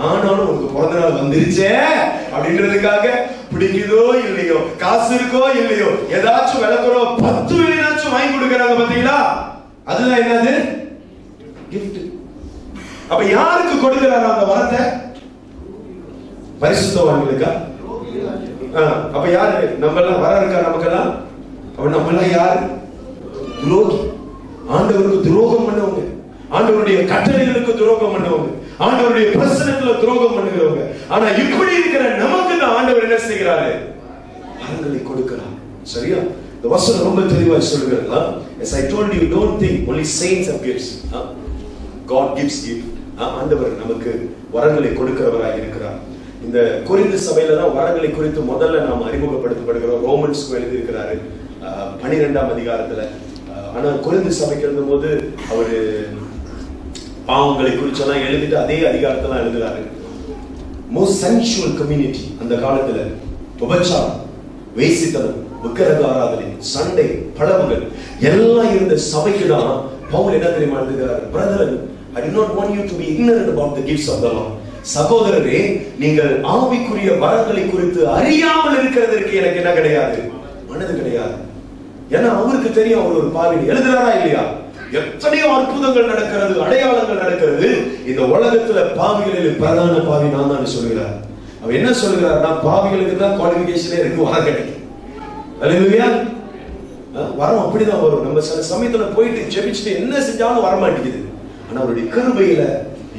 ஆனாலும் உங்களுக்கு பிறந்த நாள் வந்துருச்சே அப்படின்றதுக்காக பிடிக்குதோ இல்லையோ காசு இருக்கோ இல்லையோ ஏதாச்சும் விளக்குறோ பத்து வெளியாச்சும் வாங்கி கொடுக்கறாங்க பாத்தீங்களா அதுதான் என்னது? கிஃப்ட் அப்ப யாருக்கு கொடுக்கிறாரு அந்த வரத்தை? பரிசுத்தவான்களுக்கா? அப்ப யாரு? நம்ம எல்லாம் வர இருக்கா நமக்கெல்லாம்? அப்ப நம்ம எல்லாம் யாரு? துரோகி. ஆண்டவருக்கு துரோகம் பண்ணவங்க. ஆண்டவருடைய கட்டளைகளுக்கு துரோகம் பண்ணவங்க. ஆண்டவருடைய பிரசனத்துல துரோகம் பண்ணுகிறவங்க. ஆனா இப்படி இருக்கிற நமக்கு தான் ஆண்டவர் என்ன செய்கிறாரு? வரங்களை கொடுக்கிறார். சரியா? இந்த வசனம் ரொம்ப தெளிவாக சொல்கிறதா yes I told you don't think only saints of gifts ah? Gifts gift ஆண்டவர் நமக்கு வரங்களை கொடுக்கிறவராக இருக்கிறார். இந்த குறிந்து சபையில தான் வரங்களை குறித்து முதல்ல நாம் அறிமுகப்படுத்தப்படுகிறோம். ரோமன்ஸ்க்கு எழுதி இருக்கிறாரு பனிரெண்டாம் அதிகாரத்துல. ஆனா குறிந்து சபைக்கு எழுதும்போது அவரு பாவங்களை குறிச்செல்லாம் எழுதிட்டு அதே அதிகாரத்தெல்லாம் எழுதுறாரு. மோஸ்ட் சென்சுவல் கம்யூனிட்டி அந்த காலத்துல உபச்சாரம் வேசித்தனம் விக்கிரக ஆராதனை சண்டை பழவுகள் எல்லாம் இருந்த சபைக்கு தான் பவுல் என்ன தெரியுமா எழுதுகிறார்? Brethren I do not want you to be ignorant about the gifts of the Lord. சகோதரரே நீங்கள் ஆவிக்குரிய வரங்களை குறித்து அறியாமல் இருக்கிறதற்கு எனக்கு என்ன கிடையாது? மனது கிடையாது. ஏன்னா அவருக்கு தெரியும் அவர் ஒரு பாவினி. எழுதுறாரா இல்லையா? எத்தனையோ அற்புதங்கள் நடக்கிறது அடையாளங்கள் நடக்கிறது. இந்த உலகத்துல பாவிகளில் பிரதான பாவி நான் தான் சொல்கிறார். அவர் என்ன சொல்கிறார்னா பாவிகளுக்கு தான் குவாலிபிகேஷனே இருக்கு வர கிடைக்கும். அல்லேலூயா. வரம் அப்படிதான் வரும். நம்ம சில சமயத்துல போயிட்டு ஜெபிச்சுட்டு என்ன செஞ்சாலும் வர மாட்டேங்குது. ஆனா அவருடைய கருமையில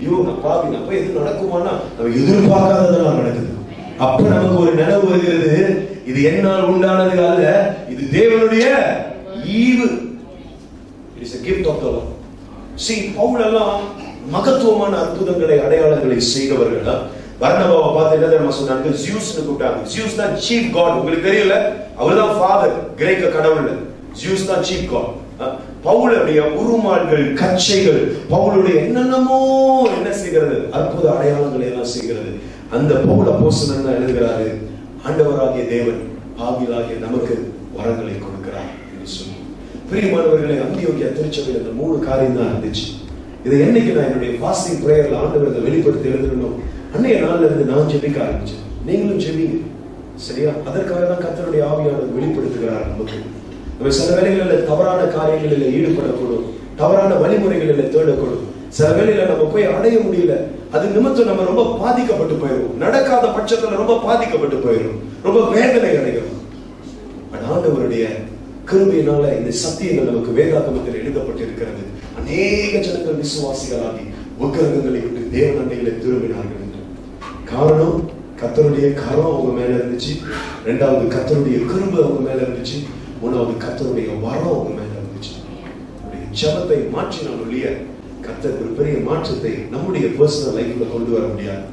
ஐயோ நான் அப்ப எது நடக்குமானா நம்ம எதிர்பார்க்காததெல்லாம் நடக்குது. அப்ப நமக்கு ஒரு நினைவு வருகிறது இது என்னால் உண்டானது அல்ல இது தேவனுடைய ஈவு. It is gift of the சி பவுல் எல்லாம் மகத்துவமான அற்புதங்களை அடையாளங்களை செய்தவர்கள் வர்ணபாவை பார்த்து என்ன தெரியுமா சொன்னாங்க ஜியூஸ்னு கூப்பிட்டாங்க. ஜியூஸ் தான் சீஃப் காட் உங்களுக்கு தெரியல? அவர்தான் ஃபாதர் கிரேக்க கடவுள் ஜியூஸ் தான் சீஃப் காட் பவுலுடைய உருமாள்கள் கச்சைகள் பவுலுடைய என்னென்னமோ என்ன செய்கிறது அற்புத அடையாளங்களை எல்லாம் செய்கிறது. அந்த பவுல் அப்போஸ்தலன் தான் எழுதுகிறாரு? ஆண்டவராகிய தேவன் பாவிலாகிய நமக்கு வரங்களை கொடுக்கிறார் என்று சொல்லி பிரியமானவர்களை அந்தியோகிய திருச்சபையில் இந்த மூணு காரியம் தான் இருந்துச்சு. இதை என்னைக்கு நான் என்னுடைய ஃபாஸ்டிங் பிரேயர்ல ஆண்டவர்களை வெளிப்படுத்தி எழுதணும் அன்னைய நாள்ல இருந்து நான் ஜெபிக்க ஆரம்பிச்சேன். நீங்களும் ஜெபிங்க. சரியா? அதற்காக தான் கர்த்தருடைய ஆவியானவர் வெளிப்படுத்துகிறார் நமக்கு. நம்ம சில வேலைகளில் தவறான காரியங்களில் ஈடுபடக்கூடும். தவறான வழிமுறைகளில் தேடக்கூடும். சில வேலையில நம்ம போய் அடைய முடியல. அது நிமித்தம் நம்ம ரொம்ப பாதிக்கப்பட்டு போயிடும் நடக்காத பட்சத்துல ரொம்ப பாதிக்கப்பட்டு போயிடும் ரொம்ப வேதனை அடைகிறோம் ஆண்டவருடைய கிருபையினால இந்த சத்தியங்கள் நமக்கு வேதாகமத்தில் எழுதப்பட்டிருக்கிறது. அநேக ஜனங்கள் விசுவாசிகளாகி உக்கிரகங்களை விட்டு தேவ நன்மைகளை திரும்பினார்கள் என்று. காரணம் கத்தருடைய கரம் அவங்க மேல இருந்துச்சு. ரெண்டாவது கத்தருடைய கரும்பு அவங்க மேல இருந்துச்சு. மூணாவது கத்தருடைய வரம் அவங்க மேல இருந்துச்சு நம்முடைய ஜபத்தை மாற்றினால் ஒழிய கத்தர் ஒரு பெரிய மாற்றத்தை நம்முடைய பர்சனல் லைஃப்ல கொண்டு வர முடியாது.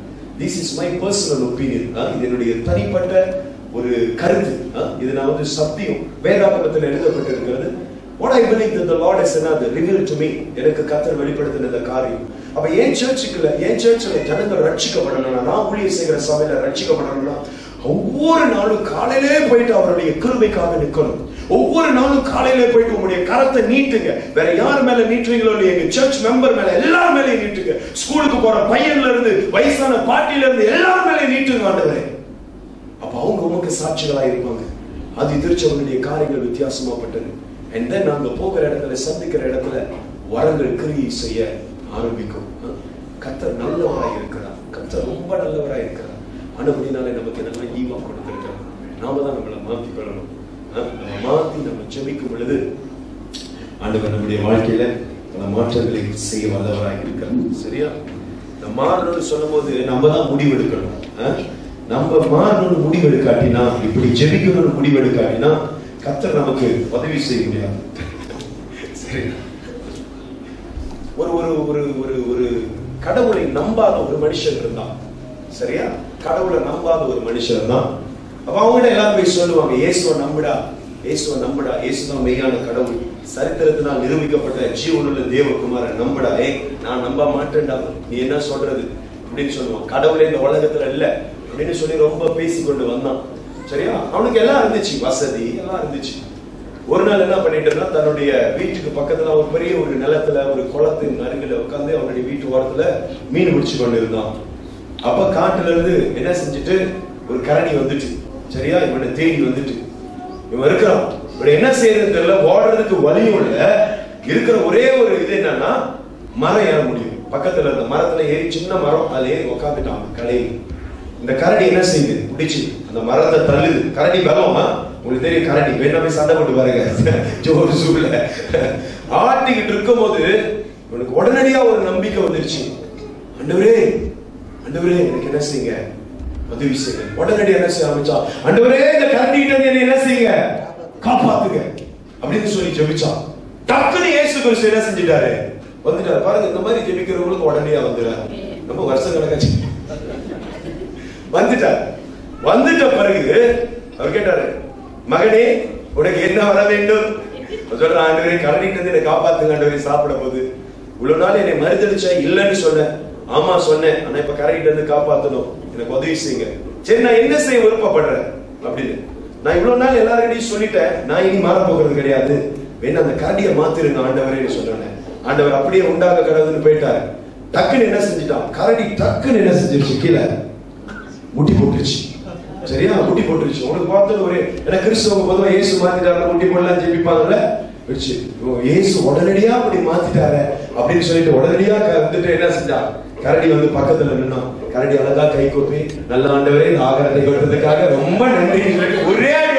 This is my personal opinion இது என்னுடைய தனிப்பட்ட ஒரு கருத்து. இது நான் வந்து சத்தியம். வேதாகமத்தில் எழுதப்பட்டிருக்கிறது what I believe that the Lord has another revealed to me எனக்கு கத்தர் வெளிப்படுத்தின இந்த காரியம். அப்ப என் சர்ச்சுக்குள்ள என் சர்ச்சில் ஜனங்கள் ரட்சிக்கப்படணும்னா நான் ஊழியர் செய்கிற சபையில ரட்சிக்கப்படணும்னா ஒவ்வொரு நாளும் காலையிலே போயிட்டு அவருடைய கிருமைக்காக நிற்கணும். ஒவ்வொரு நாளும் காலையிலே போயிட்டு உங்களுடைய கரத்தை நீட்டுங்க. வேற யார் மேல நீட்டுறீங்களோ இல்லையா? எங்க சர்ச் மெம்பர் மேல எல்லார் மேலேயும் நீட்டுங்க. ஸ்கூலுக்கு போற பையன்ல இருந்து வயசான பாட்டில இருந்து எல்லார் மேலேயும் நீட்டுங்க ஆண்டவரே. அப்ப அவங்க உமக்கு சாட்சிகளா இருப்பாங்க. அது திருச்சவனுடைய காரியங்கள் வித்தியாசமாப்பட்டது. அண்ட் தென் நாங்க போகிற இடத்துல சந்திக்கிற இடத்துல வரங்கள் கிரியை செய்ய ஆரம்பிக்கும். கத்தர் நல்லவராய் இருக்கிறார். கத்தர் ரொம்ப நல்லவராய் இருக்கிறார். ஆண்டபடினாலே நமக்கு நல்ல ஈவா கொடுத்துருக்காங்க நாம தான் நம்மளை மாத்தி கொள்ளணும். நம்ம மாத்தி நம்ம ஜெபிக்கும் பொழுது ஆண்டவர் நம்முடைய வாழ்க்கையில பல மாற்றங்களை செய்ய வல்லவராய் இருக்கிறார். சரியா? இந்த மாறணும்னு சொல்லும்போது நம்ம தான் முடிவெடுக்கணும். நம்ம மாறணும்னு முடிவெடுக்காட்டினா இப்படி ஜெபிக்கணும்னு முடிவெடுக்காட்டினா கத்தர் நமக்கு உதவி செய்ய முடியாது. சரி ஒரு ஒரு ஒரு ஒரு ஒரு கடவுளை நம்பாத ஒரு மனுஷன் இருந்தான். சரியா? கடவுளை நம்பாத ஒரு மனுஷன் தான் அப்ப அவங்க எல்லாரும் போய் சொல்லுவாங்க இயேசுவை நம்புடா இயேசுவை நம்புடா இயேசுதான் மெய்யான கடவுள். சரித்திரத்தினால் நிரூபிக்கப்பட்ட ஜீவனுள்ள தேவகுமாரன் நம்புடா. ஏய் நான் நம்ப மாட்டேன்டா. நீ என்ன சொல்றது? அப்படின்னு சொல்லுவான். கடவுளே இந்த உலகத்துல இல்ல. அப்படின்னு சொல்லி ரொம்ப பேசி கொண்டு வந்தான். சரியா? அவனுக்கு எல்லாம் இருந்துச்சு. வசதி எல்லாம் இருந்துச்சு. ஒரு நாள் என்ன பண்ணிட்டு தன்னுடைய வீட்டுக்கு பக்கத்துல ஒரு பெரிய ஒரு நிலத்துல ஒரு குளத்தின் அருகில உட்கார்ந்து அவனுடைய வீட்டு ஓரத்துல மீன் பிடிச்சு கொண்டு இருந்தான். அப்ப காட்டுல இருந்து என்ன செஞ்சுட்டு? ஒரு கரணி வந்துட்டு. சரியா? இவனை தேடி வந்துட்டு. இவன் இருக்கிறான். இவன் என்ன செய்யறது தெரியல. ஓடுறதுக்கு வழியும் இல்ல. இருக்கிற ஒரே ஒரு இது என்னன்னா மரம் ஏற முடியும். பக்கத்துல இருந்த மரத்துல ஏறி சின்ன மரம் அதுல ஏறி உட்காந்துட்டான் கடையில் இந்த கரடி என்ன செய்யுது? பிடிச்சு. அந்த மரத்தை தள்ளுது. கரடி பலமா? உங்களுக்கு தெரியும் கரடி. வேணா போய் சண்டை போட்டு பாருங்க. ஜோர் சூழல ஆட்டிக்கிட்டு இருக்கும் போது இவனுக்கு உடனடியா ஒரு நம்பிக்கை வந்துருச்சு. அண்டவரே ஆண்டவரே எனக்கு என்ன செய்யுங்க? உதவி செய்யுங்க. உடனடி என்ன செய்ய ஆரம்பிச்சா ஆண்டவரே இந்த கரண்டிட்டு கிட்ட என்னை என்ன செய்யுங்க? காப்பாத்துங்க. அப்படின்னு சொல்லி ஜெபிச்சான் டக்குன்னு இயேசு கிறிஸ்து என்ன செஞ்சிட்டாரு? வந்துட்டாரு. பாருங்க இந்த மாதிரி ஜெபிக்கிறவங்களுக்கு உடனடியா வந்துடுறாரு ரொம்ப வருஷம் கணக்காச்சு வந்துட்டார். வந்துட்ட பிறகு அவர் கேட்டாரு மகனே உனக்கு என்ன வர வேண்டும்? சொல்றேன் சொல்ற ஆண்டவரே கரண்டிட்டு என்னை காப்பாத்துங்க ஆண்டவரே சாப்பிட போது இவ்வளவு நாள் என்னை மறுதளிச்சா இல்லைன்னு சொன்னேன். ஆமா சொன்னேன். ஆனா இப்ப கரைகிட்ட இருந்து காப்பாத்தணும். எனக்கு உதவி செய்யுங்க. சரி நான் என்ன செய்ய விருப்பப்படுறேன்? அப்படின்னு. நான் இவ்வளவு நாள் எல்லாருக்கிட்டையும் சொல்லிட்டேன். நான் இனி மாற போகிறது கிடையாது. வேணும் அந்த கரடியை மாத்திருங்க ஆண்டவரே சொன்னேன். ஆண்டவர் அப்படியே உண்டாக கடவுள்னு போயிட்டாரு. டக்குன்னு என்ன செஞ்சுட்டான்? கரடி டக்குன்னு என்ன செஞ்சிருச்சு? கீழே. முட்டி போட்டுருச்சு. சரியா? முட்டி போட்டுருச்சு. உனக்கு பார்த்தது ஒரு ஏன்னா கிறிஸ்தவங்க பொதுவாக இயேசு மாத்திட்டாரு முட்டி போடலாம் ஜெபிப்பாங்கல்ல? வச்சு. இயேசு உடனடியா அப்படி மாத்திட்டாரு அப்படின்னு சொல்லிட்டு உடனடியா வந்துட்டு என்ன செஞ்சா கரடி வந்து பக்கத்துல நின்னோம் கரடி அழகா கை கொப்பி நல்ல ஆண்டவரே இந்த ஆகாரத்தை கொடுத்ததுக்காக ரொம்ப நன்றி. ஒரே அடி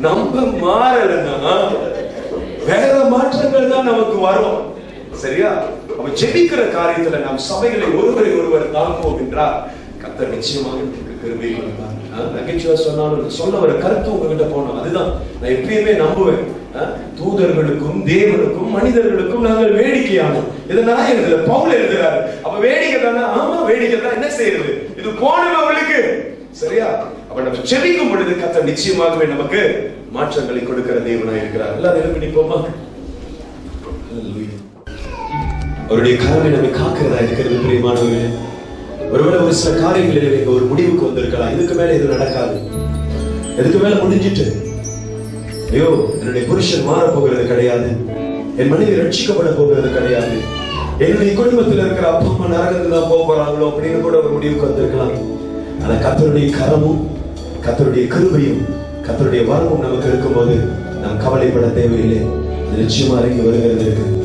நம்ம மாறலன்னா வேற மாற்றங்கள் தான் நமக்கு வரும். சரியா? அவ ஜெபிக்கிற காரியத்துல நாம் சபைகளை ஒருவரை ஒருவர் தாங்குவோம் என்றால் கத்த நிச்சயமாக நமக்கு நகைச்சுவை சொன்னாலும் சொல்ல வர கருத்து உங்ககிட்ட போனோம் அதுதான். நான் எப்பயுமே நம்புவேன். தூதர்களுக்கும் தேவனுக்கும் மனிதர்களுக்கும் நாங்கள் வேடிக்கையானோம். இதை நான் எழுதல. பவுல் எழுதுறாரு. அப்ப வேடிக்கை தானே? ஆமா வேடிக்கை தான். என்ன செய்யறது? இது போனது அவளுக்கு. சரியா? அப்ப நம்ம செவிக்கும் பொழுது கத்த நிச்சயமாகவே நமக்கு மாற்றங்களை கொடுக்கிற தேவனாய் இருக்கிறார். எல்லாரும் எழுப்பி நிற்போமா அவருடைய கரவை நம்மை காக்கிறதா இருக்கிறது பிரியமானவர்களே? ஒருவேளை ஒரு சில காரியங்களில் நீங்க ஒரு முடிவுக்கு வந்திருக்கலாம். இதுக்கு மேல இது நடக்காது. இதுக்கு மேல முடிஞ்சிட்டு ஐயோ என்னுடைய புருஷன் மாற போகிறது கிடையாது. என் மனைவி ரட்சிக்கப்பட போகிறது கிடையாது. என்னுடைய குடும்பத்தில் இருக்கிற அப்பா அம்மா நரகத்துக்கு தான் போக போறாங்களோ அப்படின்னு கூட ஒரு முடிவுக்கு வந்திருக்கலாம். ஆனா கத்தருடைய கரமும் கத்தருடைய கிருபையும் கத்தருடைய வரமும் நமக்கு இருக்கும்போது நாம் கவலைப்பட தேவையில்லை. நிச்சயமா இறங்கி வருகிறது. இருக்கு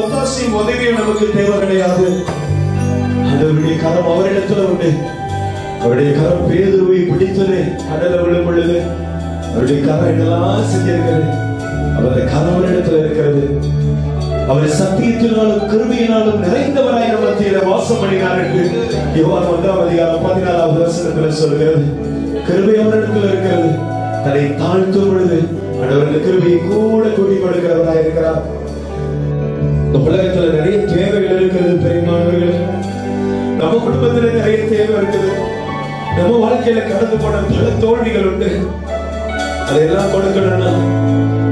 ஒத்தாசையும் உதவியும் நமக்கு தேவை கிடையாது. அதனுடைய கரம் அவரிடத்துல உண்டு. அவருடைய கரம் பேதுருவை பிடித்தது கடல விழும் பொழுது அவருடைய கரம் என்னெல்லாம் செஞ்சிருக்கிறது அவருடைய கரம் அவரிடத்துல இருக்கிறது. அவர் சத்தியத்தினாலும் கிருமியினாலும் நிறைந்தவராய் நம்ம மத்தியில வாசம் பண்ணினார் என்று யோவான் ஒன்றாம் அதிகாரம் பதினாலாவது வசனத்துல சொல்கிறது கிருபை அவரிடத்துல இருக்கிறது. தன்னை தாழ்த்தும் பொழுது அவர்கள் கிருபையை கூட கூட்டி கொடுக்கிறவராய் இருக்கிறார். இந்த உலகத்துல நிறைய தேவைகள் இருக்கிறது பெரியமானவர்கள் நம்ம குடும்பத்துல நிறைய தேவை இருக்குது. நம்ம வாழ்க்கையில கடந்து போன பல தோல்விகள் உண்டு. அதையெல்லாம் கொடுக்கணும்னா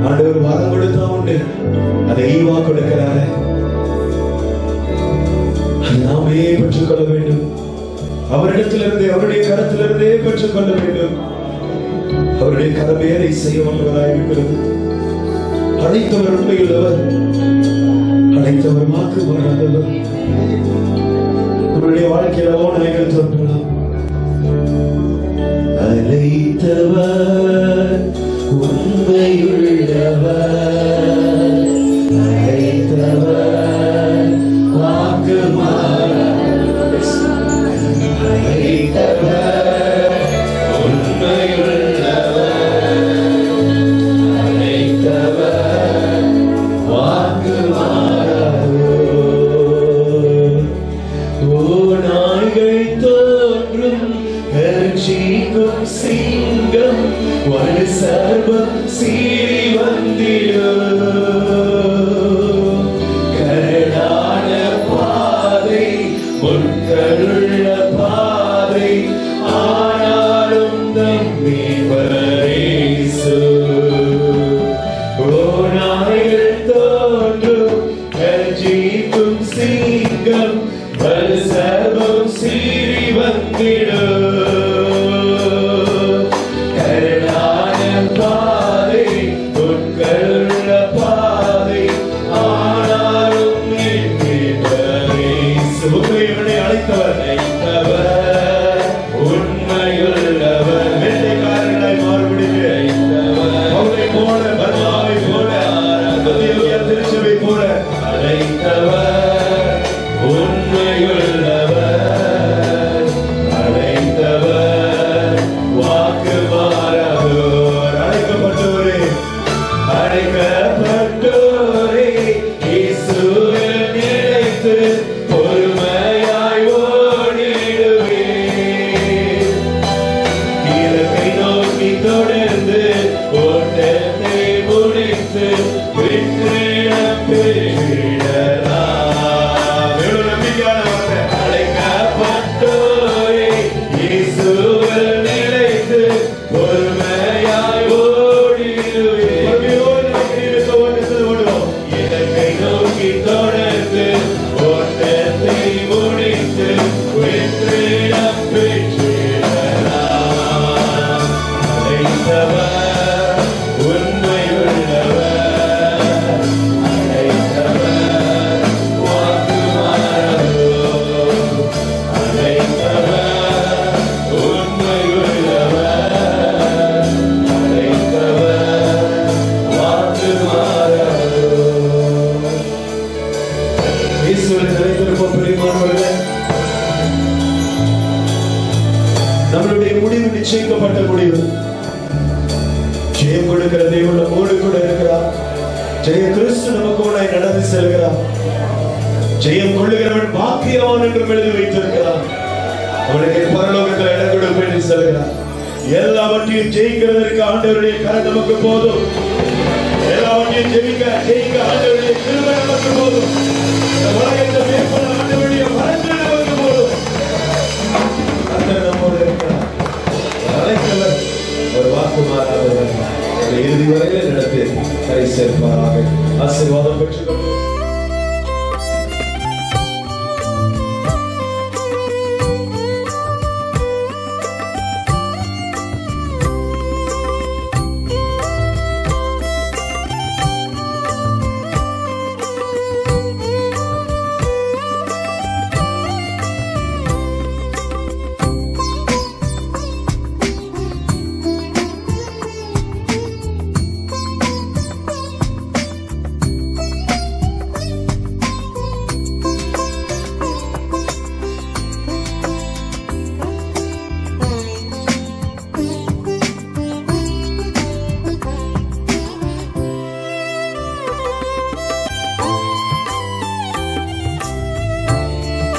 ஆண்டவர் வரம் கொடுத்தா உண்டு. அதை ஈவா கொடுக்கிறாரு. நாமே பெற்றுக்கொள்ள வேண்டும். அவரிடத்திலிருந்து அவருடைய கரத்திலிருந்தே பெற்றுக்கொள்ள வேண்டும். அவருடைய கரமேரை செய்ய வல்லவராய் இருக்கிறது. அழைத்தவர் உண்மையுள்ளவர் அழைத்தவர் மாற்று மாறாதவர் நம்முடைய வாழ்க்கையில ஓநாய்கள் தோன்றலாம் அழைத்தவர் உண்மையுள்ளவர் அழைத்தவர் வாக்கு வலு கரம் நமக்கு